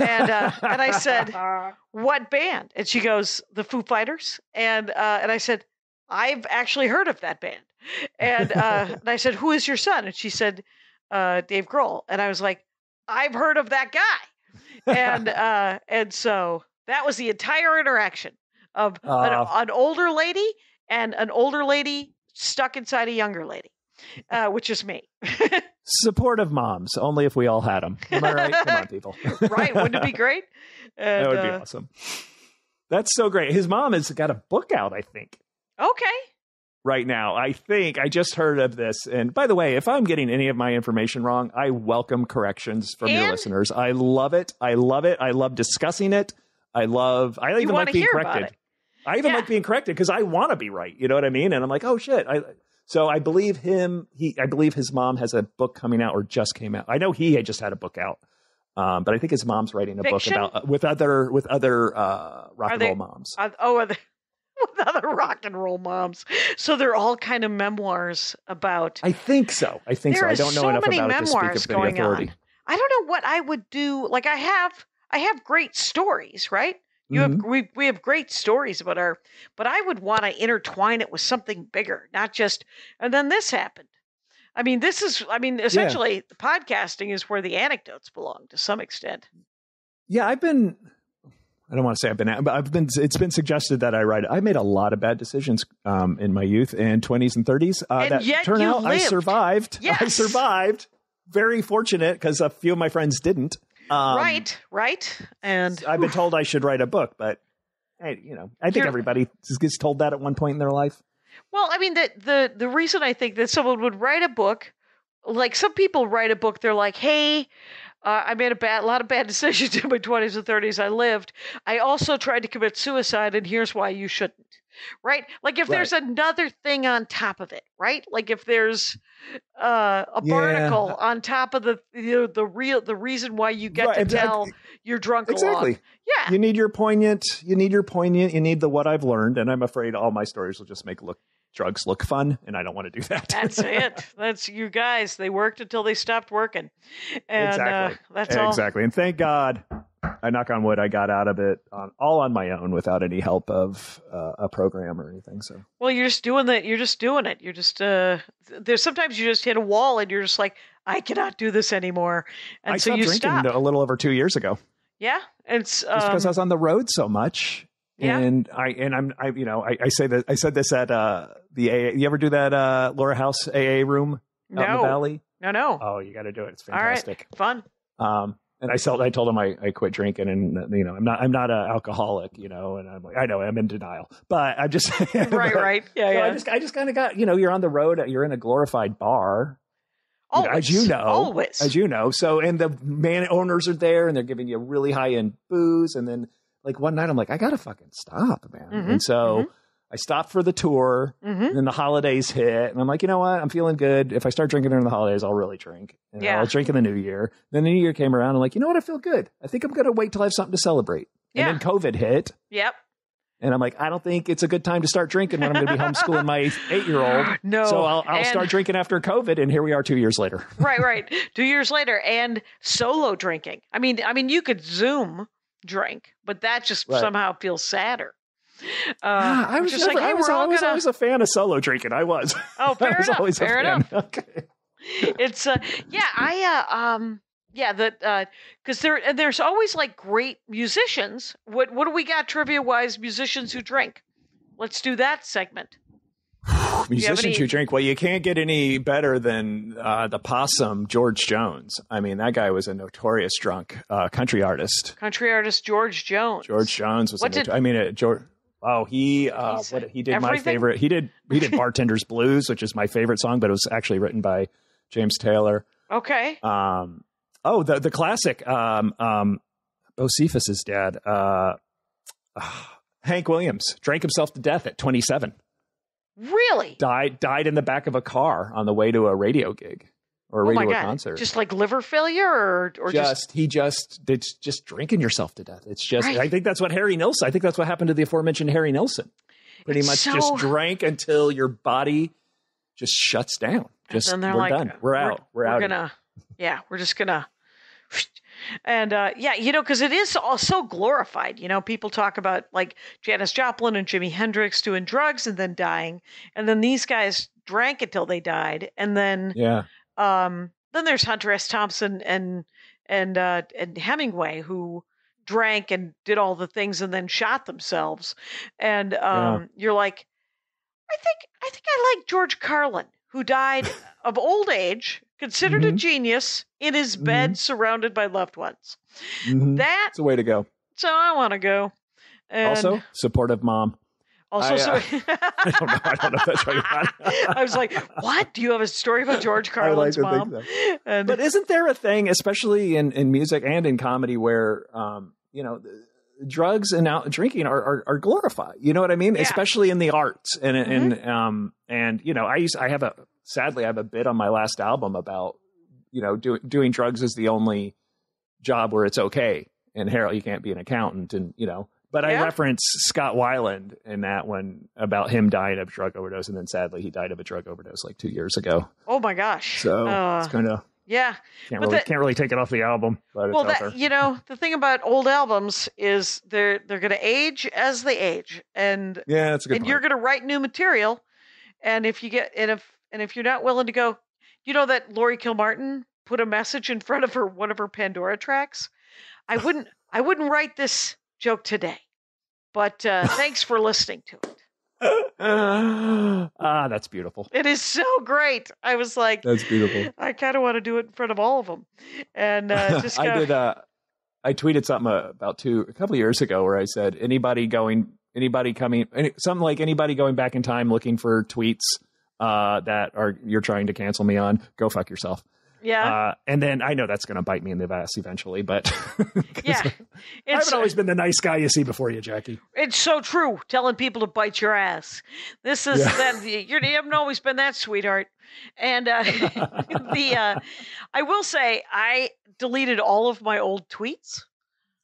And uh, and I said, What band? And she goes, The Foo Fighters. And uh, and I said, I've actually heard of that band. And uh, and I said, Who is your son? And she said, uh, Dave Grohl. And I was like, I've heard of that guy. And uh, and so that was the entire interaction of an, an older lady and an older lady stuck inside a younger lady, uh, which is me. Supportive moms, only if we all had them. Am I right? Come on, people. right? Wouldn't it be great? And, that would be uh, awesome. That's so great. His mom has got a book out, I think, okay. Right now. I think I just heard of this. And by the way, if I'm getting any of my information wrong, I welcome corrections from your listeners. I love it. I love it. I love discussing it. I love. I even like being corrected. I even Yeah. like being corrected because I want to be right. You know what I mean? And I'm like, oh shit. I so I believe him. He I believe his mom has a book coming out or just came out. I know he had just had a book out. Um, but I think his mom's writing a Fiction? book about uh, with other with other uh, rock Are and they- roll moms. Uh, oh, are they, with other rock and roll moms. So they're all kind of memoirs about. I think so. I think so. I don't know so enough many about it to speak memoirs of going authority. on. I don't know what I would do. Like I have, I have great stories, right? You have Mm-hmm. we we have great stories about our, but I would want to intertwine it with something bigger, not just. And then this happened. I mean, this is. I mean, essentially, the podcasting is where the anecdotes belong to some extent. Yeah, I've been. I don't want to say I've been, but I've been. It's been suggested that I write. I made a lot of bad decisions um, in my youth and twenties and thirties. Uh, And that yet turn you out I lived. survived. I survived. Very fortunate because a few of my friends didn't. Um, right, right, and I've been told I should write a book, but hey, you know, I think everybody gets told that at one point in their life. Well, I mean, the the the reason I think that someone would write a book, like some people write a book, they're like, "Hey, uh, I made a bad, a lot of bad decisions in my twenties and thirties. I lived. I also tried to commit suicide, and here's why you shouldn't." Right? Like if there's another thing on top of it, right? Like if there's uh, a Yeah. barnacle on top of the you know, the real the reason why you get Right, to tell your drunk Exactly. along. Yeah. You need your poignant. You need your poignant. You need the what I've learned, and I'm afraid all my stories will just make look drugs look fun, and I don't want to do that. That's it. That's you guys. They worked until they stopped working, and Exactly. uh, that's all. exactly. And thank God, I knock on wood, I got out of it on, all on my own without any help of uh, a program or anything. So Well, you're just doing that. You're just doing it. You're just uh. There's sometimes you just hit a wall and you're just like, I cannot do this anymore, and I so stopped you drinking stop. a little over two years ago, Yeah, it's just because I um, was on the road so much. Yeah. And I and I'm I you know I, I say that I said this at uh the AA. You ever do that uh Laura House AA room out in the valley? no, no. Oh, you got to do it. It's all right, fantastic. fun. Um, and I told I told him I, I quit drinking, and you know I'm not I'm not an alcoholic, you know, and I'm like I know I'm in denial, but I'm just right, right. Yeah, So yeah. I just I just kind of got you know you're on the road, you're in a glorified bar, always, as you know, always. as you know. So and the man owners are there, and they're giving you really high end booze, and then like one night I'm like I gotta fucking stop, man, Mhm, and so. I stopped for the tour, hmm and then the holidays hit, and I'm like, you know what? I'm feeling good. If I start drinking during the holidays, I'll really drink. And Yeah. I'll drink in the new year. Then the new year came around. I'm like, you know what? I feel good. I think I'm going to wait till I have something to celebrate. Yeah. And then COVID hit, Yep. And I'm like, I don't think it's a good time to start drinking when I'm going to be homeschooling my eight year old. No, So I'll, I'll and- start drinking after COVID. And here we are two years later. right, right. Two years later, and solo drinking. I mean, I mean, you could Zoom drink, but that just Right. somehow feels sadder. Uh, Ah, I was just never, like, hey, I was always, gonna. always a fan of solo drinking. I was. Oh, fair I was enough. always a fair fan. enough. Okay. It's uh, yeah, I uh, um, yeah, the because there and there's always like great musicians. What what do we got trivia wise? Musicians who drink. Let's do that segment. Musicians any- who drink. Well, you can't get any better than uh, the possum, George Jones. I mean, that guy was a notorious drunk uh, country artist. Country artist George Jones. George Jones was. What a did- notor- I mean, uh, George. Oh, he uh, He's what he did my favorite. He did he did Bartender's Blues, which is my favorite song, but it was actually written by James Taylor. Okay. Um, oh, the the classic. Um, um, Bocephus's dad, uh, Hank Williams, drank himself to death at 27. Really? Died died in the back of a car on the way to a radio gig or a oh my radio god! concert. Just like liver failure, or or just, just, he just it's just drinking yourself to death. It's just Right. I think that's what Harry Nilsson. I think that's what happened to the aforementioned Harry Nilsson. Pretty It's much so- just drank until your body just shuts down. Just we're like, done. We're out. We're, out. gonna, yeah, we're just gonna, and uh, yeah, you know, because it is all so glorified. You know, people talk about like Janis Joplin and Jimi Hendrix doing drugs and then dying, and then these guys drank until they died, and then yeah. um, then there's Hunter S. Thompson and and uh, and Hemingway who drank and did all the things and then shot themselves, and um, you're like, I think I think I like George Carlin who died of old age, considered a Mhm. genius in his bed surrounded by loved ones. Mhm. That It's a way to go. so I want to go. And also, supportive mom. also, I, so, uh, I don't know. I don't know if that's right. I was like, "What? Do you have a story about George like Carlin's think mom?" so. And But isn't there a thing, especially in, in music and in comedy, where um, you know drugs and out drinking are, are are glorified? You know what I mean? Yeah. Especially in the arts and and um and you know I used I have a sadly I have a bit on my last album about you know doing doing drugs is the only job where it's okay. And Harold, you can't be an accountant, and you know. But I reference Scott Weiland in that one about him dying of a drug overdose, and then sadly he died of a drug overdose like two years ago. oh my gosh! So Uh, it's kind of yeah. can't really that- can't really take it off the album, but well, that you know, the thing about old albums is they're they're going to age as they age, and Yeah, that's a good and point. you're going to write new material. And if you get and if and if you're not willing to go, you know that Laurie Kilmartin put a message in front of her one of her Pandora tracks. I wouldn't I wouldn't write this joke today, but uh, thanks for listening to it. ah, that's beautiful. It is so great. I was like, That's beautiful. I kind of want to do it in front of all of them, and uh, just I did. Uh, I tweeted something uh, about two a couple of years ago where I said anybody going, anybody coming, any, something like anybody going back in time looking for tweets uh, that are you're trying to cancel me on, go fuck yourself. yeah, Uh, and then I know that's going to bite me in the ass eventually, but yeah. I haven't always been the nice guy you see before you, Jackie. It's so true. Telling people to bite your ass. This is Yeah. that you haven't always been that sweetheart. And uh, the uh, I will say I deleted all of my old tweets.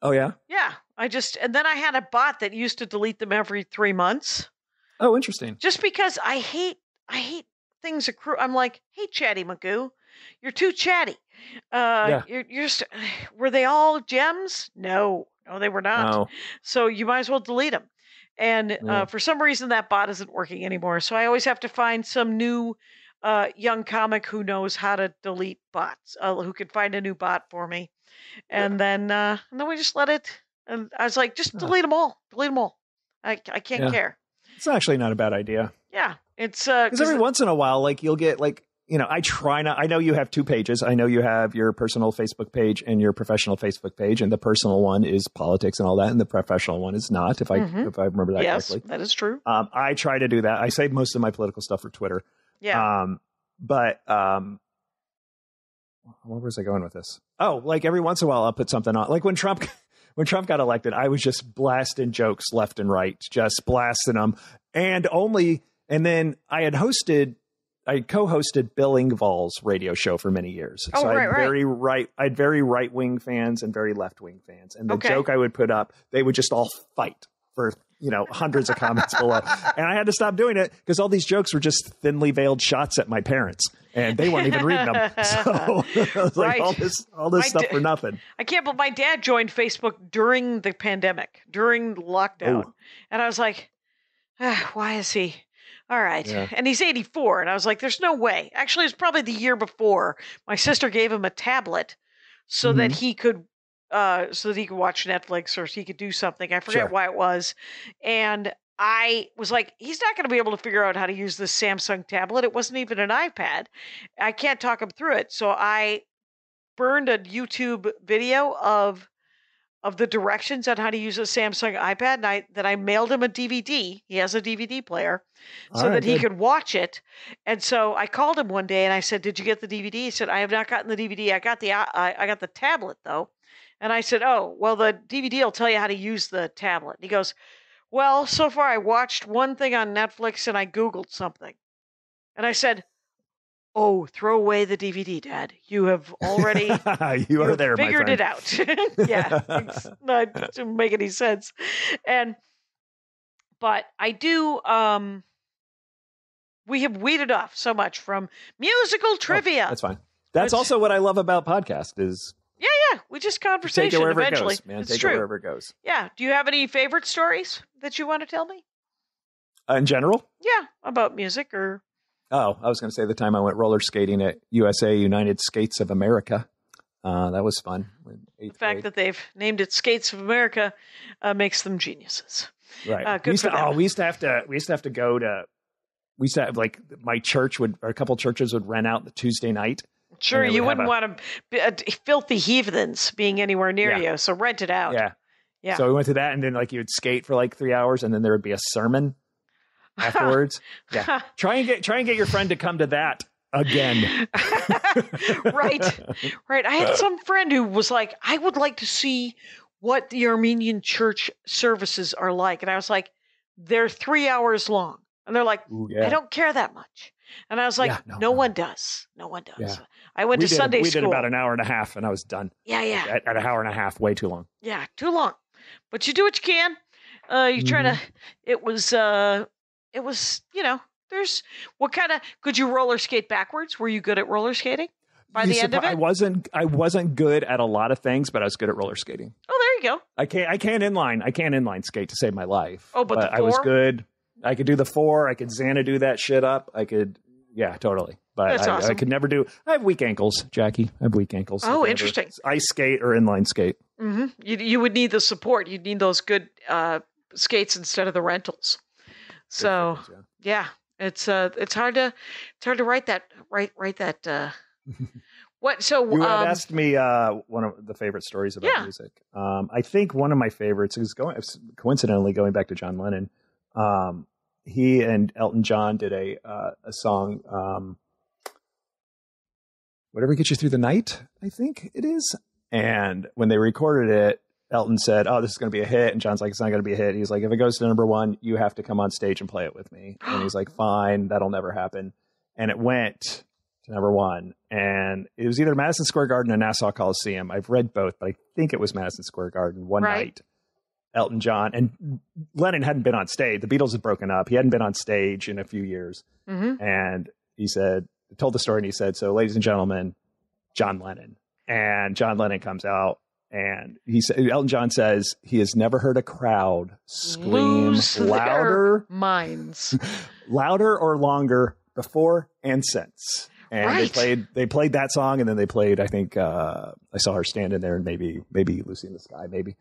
Oh yeah. Yeah, I just and then I had a bot that used to delete them every three months, Oh, interesting. just because I hate I hate things accrue. I'm like, hey, Chatty Magoo, you're too chatty. Uh, Yeah. you're, you're st- were they all gems? No, no, they were not. Oh, So you might as well delete them. And Yeah. uh, for some reason, that bot isn't working anymore. So I always have to find some new uh, young comic who knows how to delete bots, uh, who can find a new bot for me. And then, uh, and then we just let it. And I was like, just delete them all. Delete them all. I, I can't Yeah. care. it's actually not a bad idea. Yeah, it's uh, Because every once in a while, like you'll get like you know, I try not. I know you have two pages. I know you have your personal Facebook page and your professional Facebook page, and the personal one is politics and all that, and the professional one is not. If I Mhm. if I remember that yes, correctly, that is true. um, I try to do that. I save most of my political stuff for Twitter. Yeah, Um, but um, where was I going with this? Oh, like every once in a while, I'll put something on. Like when Trump, when Trump got elected, I was just blasting jokes left and right, just blasting them, and only. And then I had hosted, I co-hosted Bill Engvall's radio show for many years. Oh, so I had right. very right, I had very right wing fans and very left wing fans. And the Okay. joke I would put up, they would just all fight for you know, hundreds of comments below. And I had to stop doing it because all these jokes were just thinly veiled shots at my parents and they weren't even reading them. So I was like, Right. all this, all this My stuff da- for nothing. I can't believe my dad joined Facebook during the pandemic, during lockdown. Oh. And I was like, ah, why is he? All right. Yeah. And he's 84. And I was like, there's no way. Actually, it was probably the year before. My sister gave him a tablet so that Mm-hmm. he could. Uh, so that he could watch Netflix or he could do something. I forget Sure. why it was. And I was like, he's not going to be able to figure out how to use this Samsung tablet. It wasn't even an iPad. I can't talk him through it. So I burned a YouTube video of of the directions on how to use a Samsung iPad, and I that I mailed him a DVD. He has a DVD player, so right, that he could watch it. And so I called him one day and I said, "Did you get the DVD?" He said, "I have not gotten the DVD. I got the i- I, I got the tablet though." And I said, "Oh, well, the DVD will tell you how to use the tablet." And he goes, "Well, so far I watched one thing on Netflix and I Googled something." And I said, "Oh, throw away the DVD, Dad. You have already." you are there, Figured it out. yeah, it's not, it doesn't make any sense. And but I do. um We have weeded off so much from musical trivia. Oh, that's fine. That's Which- also what I love about podcast is yeah, yeah. We just take it conversation wherever eventually. it goes, man. It's take true. it wherever it goes. Yeah. Do you have any favorite stories that you want to tell me? Uh, in general, Yeah, about music or oh, I was going to say the time I went roller skating at USA United Skates of America. Uh, that was fun. the fact grade. that they've named it Skates of America uh, makes them geniuses. right. uh, we good used for to, them. oh, we used to have to. We used to have to go to. We used to have like my church would, or a couple churches would rent out the Tuesday night. Sure, they you would have wouldn't want to be, uh, filthy heathens being anywhere near Yeah. you, so rent it out. Yeah. Yeah. So we went to that, and then like you would skate for like three hours, and then there would be a sermon afterwards. yeah. Try and get try and get your friend to come to that again. right, right. I had some friend who was like, I would like to see what the Armenian church services are like. And I was like, they're three hours long. And they're like, Ooh, I don't care that much. And I was like, Yeah, no, no, no. one does. No one does. Yeah. I went we to did, Sunday we school. did about an hour and a half, and I was done. yeah, yeah, At, at an hour and a half, way too long. yeah. Too long. But you do what you can. Uh, you try Mm-hmm. to, it was, uh, it was, you know, there's what kind of, could you roller skate backwards? Were you good at roller skating by You the end of it, I wasn't. I wasn't good at a lot of things, but I was good at roller skating. Oh, there you go. I can't. I can't inline. I can't inline skate to save my life. Oh, but the I was good. I could do the four. I could Xanadu that shit up. I could. Yeah, totally. But I, I could never do. I have weak ankles, Jackie. I have weak ankles. Oh, interesting. Ice skate or inline skate. Mm-hmm. You you would need the support. You'd need those good uh, skates instead of the rentals. So things, yeah, it's uh it's hard to it's hard to write that write write that. Uh, what so You had um, asked me uh, one of the favorite stories about Yeah. music. Um, I think one of my favorites is going coincidentally going back to John Lennon. Um, he and Elton John did a uh, a song, um, "Whatever Gets You Through the Night." I think it is. And when they recorded it, Elton said, "Oh, this is going to be a hit," and John's like, "It's not going to be a hit." He's like, "If it goes to number one, you have to come on stage and play it with me." And he's like, "Fine, that'll never happen." And it went to number one, and it was either Madison Square Garden or Nassau Coliseum. I've read both, but I think it was Madison Square Garden one Right. night. Elton John and Lennon hadn't been on stage. The Beatles had broken up. He hadn't been on stage in a few years, mhm. and he said, told the story, and he said, "So, ladies and gentlemen, John Lennon." And John Lennon comes out, and he said, Elton John says he has never heard a crowd scream Lose louder, minds. louder or longer before and since. And they played they played that song and then they played I think uh, I saw her standing there and maybe maybe Lucy in the Sky maybe.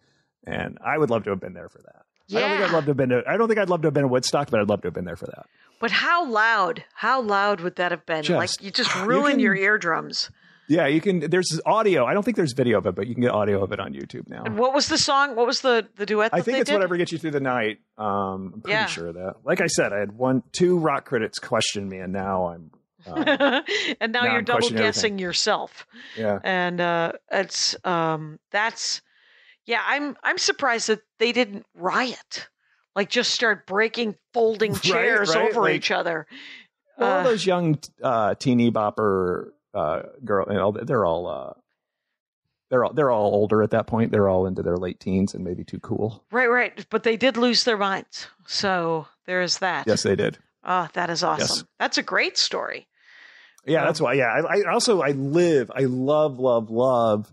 And I would love to have been there for that. I don't think Yeah. I'd love to have been to, I don't think I'd love to have been at Woodstock, but I'd love to have been there for that. But how loud? How loud would that have been? like you just you ruin can- your eardrums. Yeah, you can there's audio. I don't think there's video of it, but you can get audio of it on YouTube now. And what was the song? What was the the duet? That I think it's did? whatever gets you through the night. Um, I'm pretty Yeah. sure of that. Like I said, I had one, two rock critics question me, and now I'm, uh, and now Now you're I'm double guessing yourself. yeah. and uh it's um that's yeah i'm i'm surprised that they didn't riot like just start breaking folding chairs right, over like- each other Well, all Uh, those young uh, teeny bopper uh, girl, you know, they're all uh, they're all they're all older at that point. They're all into their late teens and maybe too cool. Right, right. But they did lose their minds. So there's that. Yes, they did. Oh, that is awesome. Yes. That's a great story. Yeah, that's why. Yeah, I, I also I live. I love, love, love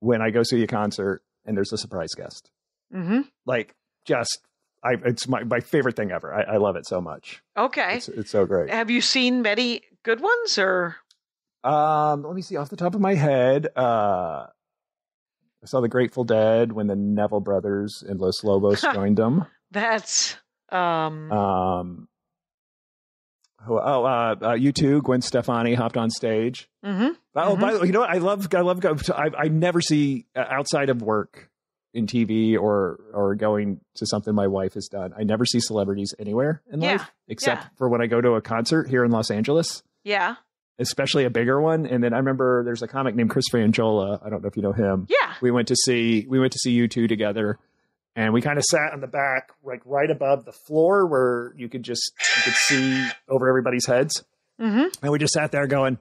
when I go see a concert and there's a surprise guest. Mm-hmm. Like, just I, it's my my favorite thing ever. I, I love it so much. Okay. It's, it's so great. Have you seen many good ones or? Um, let me see off the top of my head. Uh, I saw the Grateful Dead when the Neville Brothers and Los Lobos joined them. That's um Um, oh, oh uh, uh, U2. Gwen Stefani hopped on stage. mhm. Oh, by the way, you know what? I love, I love, I, I never see uh, outside of work in TV or or going to something my wife has done. I never see celebrities anywhere in Yeah, life except yeah. for when I go to a concert here in Los Angeles, yeah. Especially a bigger one. And then I remember there's a comic named Chris Franjola. I don't know if you know him. Yeah. We went to see we went to see U2 together. And we kind of sat in the back, like right above the floor, where you could just you could see over everybody's heads. Mm-hmm. And we just sat there going,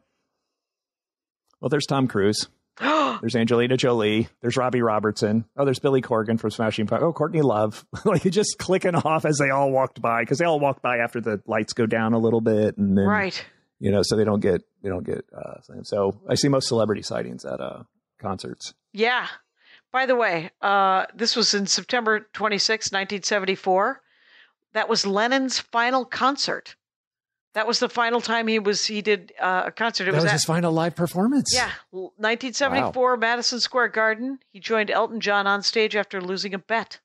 "Well, there's Tom Cruise, there's Angelina Jolie. There's Robbie Robertson. Oh, there's Billy Corgan from Smashing Pumpkins. Oh, Courtney Love. like just clicking off as they all walked by because they all walked by after the lights go down a little bit, and then right. You know, so they don't get they don't get. Uh, so I see most celebrity sightings at uh, concerts. Yeah. By the way, uh, this was in September 26, 1974. That was Lennon's final concert. That was the final time he was he did uh, a concert. It that was at, his final live performance. yeah, l- 1974, Madison Square Garden. He joined Elton John on stage after losing a bet.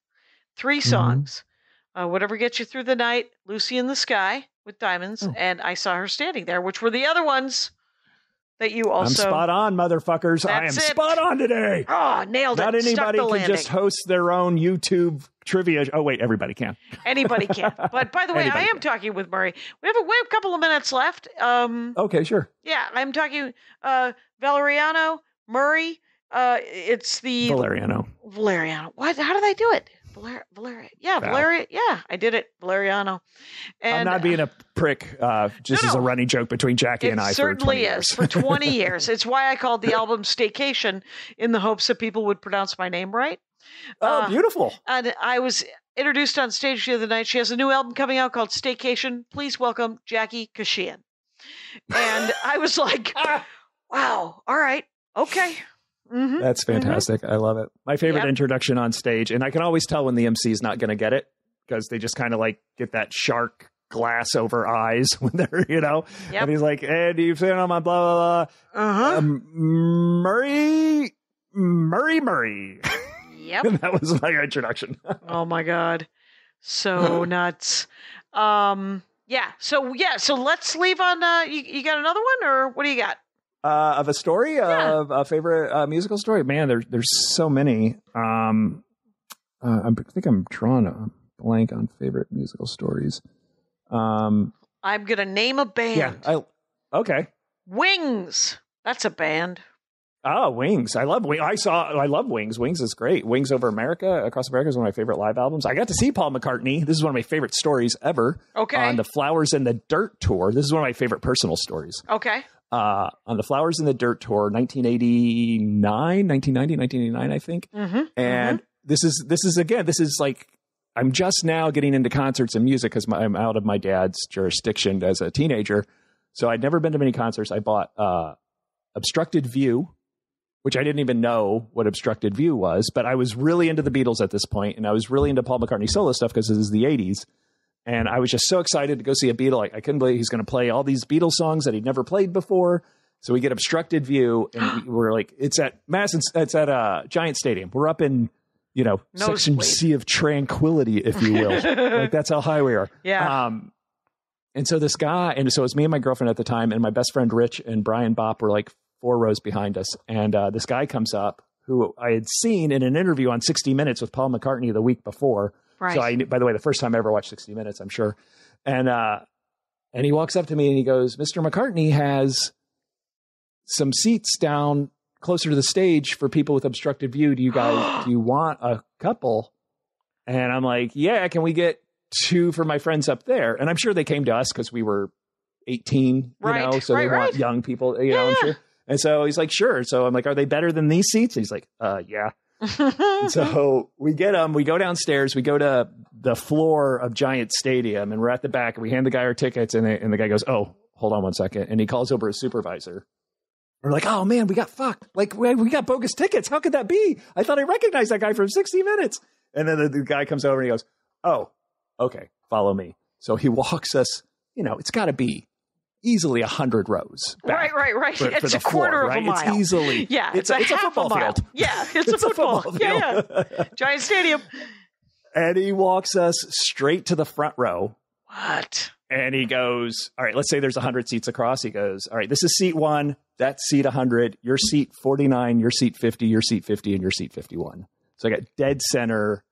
3 Mm-hmm. songs, uh, "Whatever Gets You Through the Night," "Lucy in the Sky" with diamonds, Oh. and "I Saw Her Standing There," which were the other ones that you also. I'm spot on, motherfuckers. I am it. spot on today. Oh, nailed Not it! Not anybody can landing. just host their own YouTube trivia. Oh wait, everybody can. Anybody can. But by the way, I am can. talking with Murray. We have a, we have a couple of minutes left. Um, Okay, sure. yeah, I'm talking uh, Valeriano Murray. Uh, it's the Valeriano. Valeriano. What? How did I do it? Valer, Valeria. Yeah, Val. Valeria. Yeah, I did it. Valeriano. And I'm not being a prick. Uh, just No, as a running joke between Jackie and I. certainly for 20 is years. for 20 years. It's why I called the album Staycation in the hopes that people would pronounce my name right. oh, Uh, beautiful. And I was introduced on stage the other night. She has a new album coming out called Staycation. Please welcome Jackie Kashian. And I was like, wow, all right, okay. Hmm That's fantastic. I love it. My favorite Yep. introduction on stage, and I can always tell when the MC is not going to get it because they just kind of like get that shark glass over eyes when they're, you know, Yep. and he's like, "Hey, do you fit on my blah blah Uh blah?" huh. Um, Murray, Murray, Murray. Yep. and that was my introduction. Oh my god. So nuts. Um yeah, so yeah, so let's leave on uh you, you got another one or what do you got? Uh, of a story Yeah. of a favorite uh, musical story. Man, there's there's so many. Um, uh, I'm- think I'm drawing a blank on favorite musical stories. Um, I'm going to name a band. yeah, I okay. Wings. That's a band. Oh, Wings! I love Wings. I saw. I love Wings. Wings is great. Wings over America, Across America is one of my favorite live albums. I got to see Paul McCartney. This is one of my favorite stories ever. Okay. On the Flowers in the Dirt tour. This is one of my favorite personal stories. okay. Uh, on the Flowers in the Dirt tour, 1989, 1990, 1989, I think. Mhm. And this is this is again this is like I'm just now getting into concerts and music because I'm out of my dad's jurisdiction as a teenager. So I'd never been to many concerts. I bought uh, Obstructed View, which I didn't even know what Obstructed View was, but I was really into the Beatles at this point, and I was really into Paul McCartney solo stuff because this is the '80s. And I was just so excited to go see a Beatle. I, I couldn't believe he's going to play all these Beatles songs that he'd never played before. So we get obstructed view, and we- we're like, it's at Madison, it's at uh, Giant Stadium. We're up in, you know, section Nosebleed. C of tranquility, if you will. like that's how high we are. Yeah. Um, and so this guy, and so it was me and my girlfriend at the time, and my best friend Rich and Brian Bopp were like four rows behind us. And uh, this guy comes up who I had seen in an interview on 60 Minutes with Paul McCartney the week before. Right. So I, knew- by the way, the first time I ever watched 60 Minutes, I'm sure. And uh, and he walks up to me and he goes, "Mr. McCartney has some seats down closer to the stage for people with obstructed view. Do you guys do you want a couple?" And I'm like, "Yeah, can we get two for my friends up there?" And I'm sure they came to us because we were 18, you Right, know, so they right, want young people, you Yeah, know, I'm sure. And so he's like, sure. So I'm like, are they better than these seats? And he's like, uh, yeah. So we get them, we go downstairs, we go to the floor of Giant Stadium, and we're at the back, and we hand the guy our tickets, and, the- and the guy goes, oh, hold on one second. And he calls over his supervisor. We're like, oh man, we got fucked. Like, we, we got bogus tickets. How could that be? I thought I recognized that guy from 60 Minutes. And then the, the guy comes over and he goes, oh, okay, follow me. So he walks us, you know, it's got to be easily a 100 rows. right, right, right. for- for it's the a quarter floor, of right? a mile. It's easily. yeah, it's, it's, a, it's a football mile. field. Yeah, it's, It's a a football. football yeah, field. yeah. Giant stadium. and he walks us straight to the front row. What? And he goes, All right, let's say there's 100 seats across. He goes, All right, this is seat one. That's seat 100. Your seat 49, your seat 50, your seat 50, and your seat 51. So I got dead center,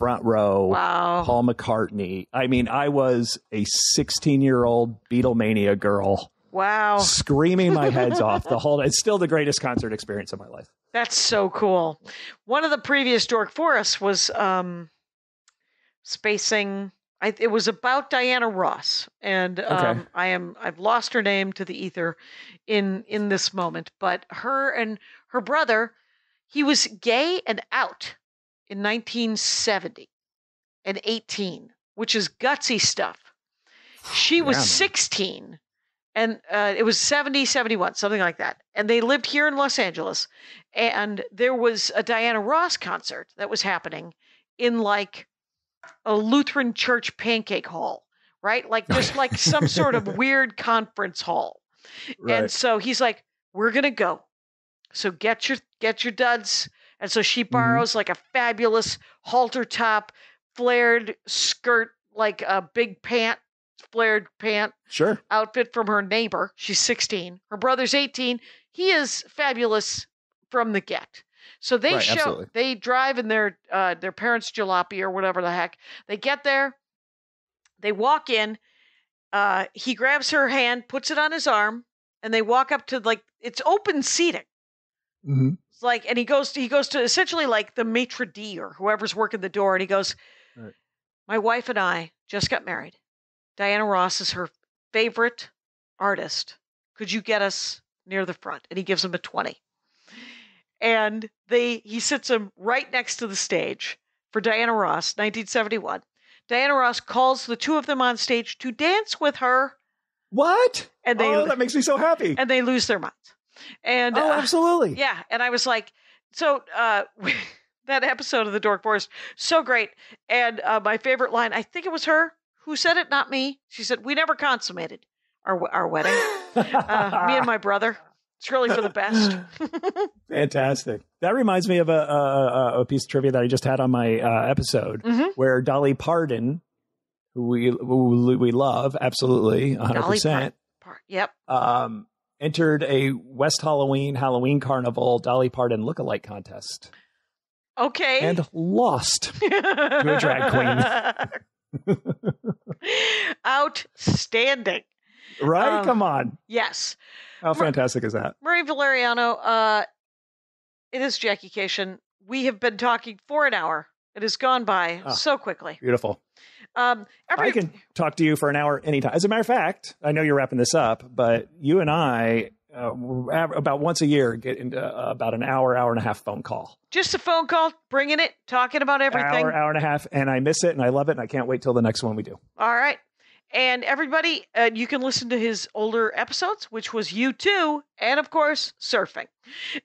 front row, Wow. Paul McCartney. I mean, I was a 16 year old Beatlemania girl Wow. screaming my heads off the whole It's still the greatest concert experience of my life. That's so cool. One of the previous Dork Forests was um, spacing. I, it was about Diana Ross, and um, I am I've lost her name to the ether in in this moment. But her and her brother, he was gay and out in 1970 and 18, which is gutsy stuff. She was Yeah, 16 and uh, it was 70 71 something like that and they lived here in los angeles and there was a diana ross concert that was happening in like a lutheran church pancake hall right? Like just like some sort of weird conference hall. And so he's like we're gonna go. So get your get your duds and so she borrows like a fabulous halter top flared skirt like a big pant flared pant Sure. outfit from her neighbor. She's 16. Her brother's 18. He is fabulous from the get. So they Right, show absolutely. they drive in their uh, their parents' jalopy or whatever the heck. They get there. They walk in. Uh, he grabs her hand, puts it on his arm, and they walk up to like it's open seating. Mm-hmm. It's like, and he goes to he goes to essentially like the maitre d or whoever's working the door, and he goes, Right. "My wife and I just got married. Diana Ross is her favorite artist. Could you get us near the front?" And he gives him a twenty, and they he sits him right next to the stage for Diana Ross, 1971. Diana Ross calls the two of them on stage to dance with her, What? and they oh, that makes me so happy. and they lose their minds. And oh, uh, absolutely. yeah, and I was like, so uh, that episode of the Dork Forest, so great. And uh, my favorite line, I think it was her who said it, not me. She said, "We never consummated our our wedding. Uh, me and my brother. It's really for the best." Fantastic. That reminds me of a, a, a piece of trivia that I just had on my uh, episode Mhm. where Dolly Parton, who we who we love absolutely, 100%, Dolly Parton. Yep. um, entered a West Hollywood Halloween Carnival Dolly Parton lookalike contest Okay. and lost. to a drag queen. Outstanding. Right? Um, Come on. Yes. How fantastic is that? Murray Valeriano, uh, it is Jackie Kashian. We have been talking for an hour. It has gone by Ah. so quickly. Beautiful. Um, every, I can talk to you for an hour anytime. As a matter of fact, I know you're wrapping this up, but you and I, uh, about once a year, get into uh, about an hour, hour and a half phone call. just a phone call, bringing it, talking about everything. Hour, hour and a half, and I miss it, and I love it, and I can't wait till the next one we do. All right. And everybody, uh, you can listen to his older episodes, which was U2, and of course, surfing.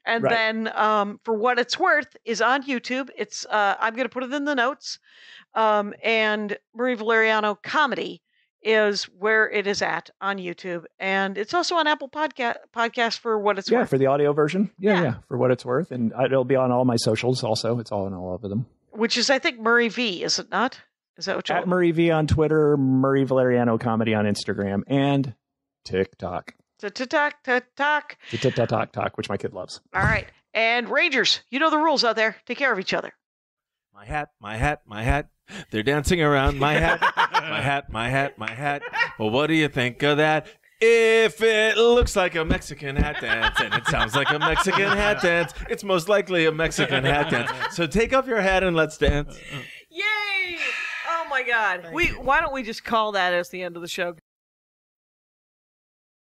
And Right. then, um, for what it's worth, is on YouTube. It's uh, I'm going to put it in the notes. Um, and Murray Valeriano comedy is where it is at on YouTube, and it's also on Apple Podcast Podcast for what it's yeah, worth. for the audio version. Yeah, Yeah. yeah, for what it's worth, and it'll be on all my socials. Also, it's all in all of them. which is I think Murray V, is it not? Is that what you're At Murray V on Twitter, Murray Valeriano comedy on Instagram, and TikTok. talk talk? TikTok, talk, which my kid loves. All right. And Rangers, you know the rules out there. Take care of each other. My hat, my hat, my hat. They're dancing around my hat, my hat, my hat, my hat. Well, what do you think of that? If it looks like a Mexican hat dance and it sounds like a Mexican hat dance, it's most likely a Mexican hat dance. So take off your hat and let's dance. Yay! Oh my God. we why don't we just call that as the end of the show?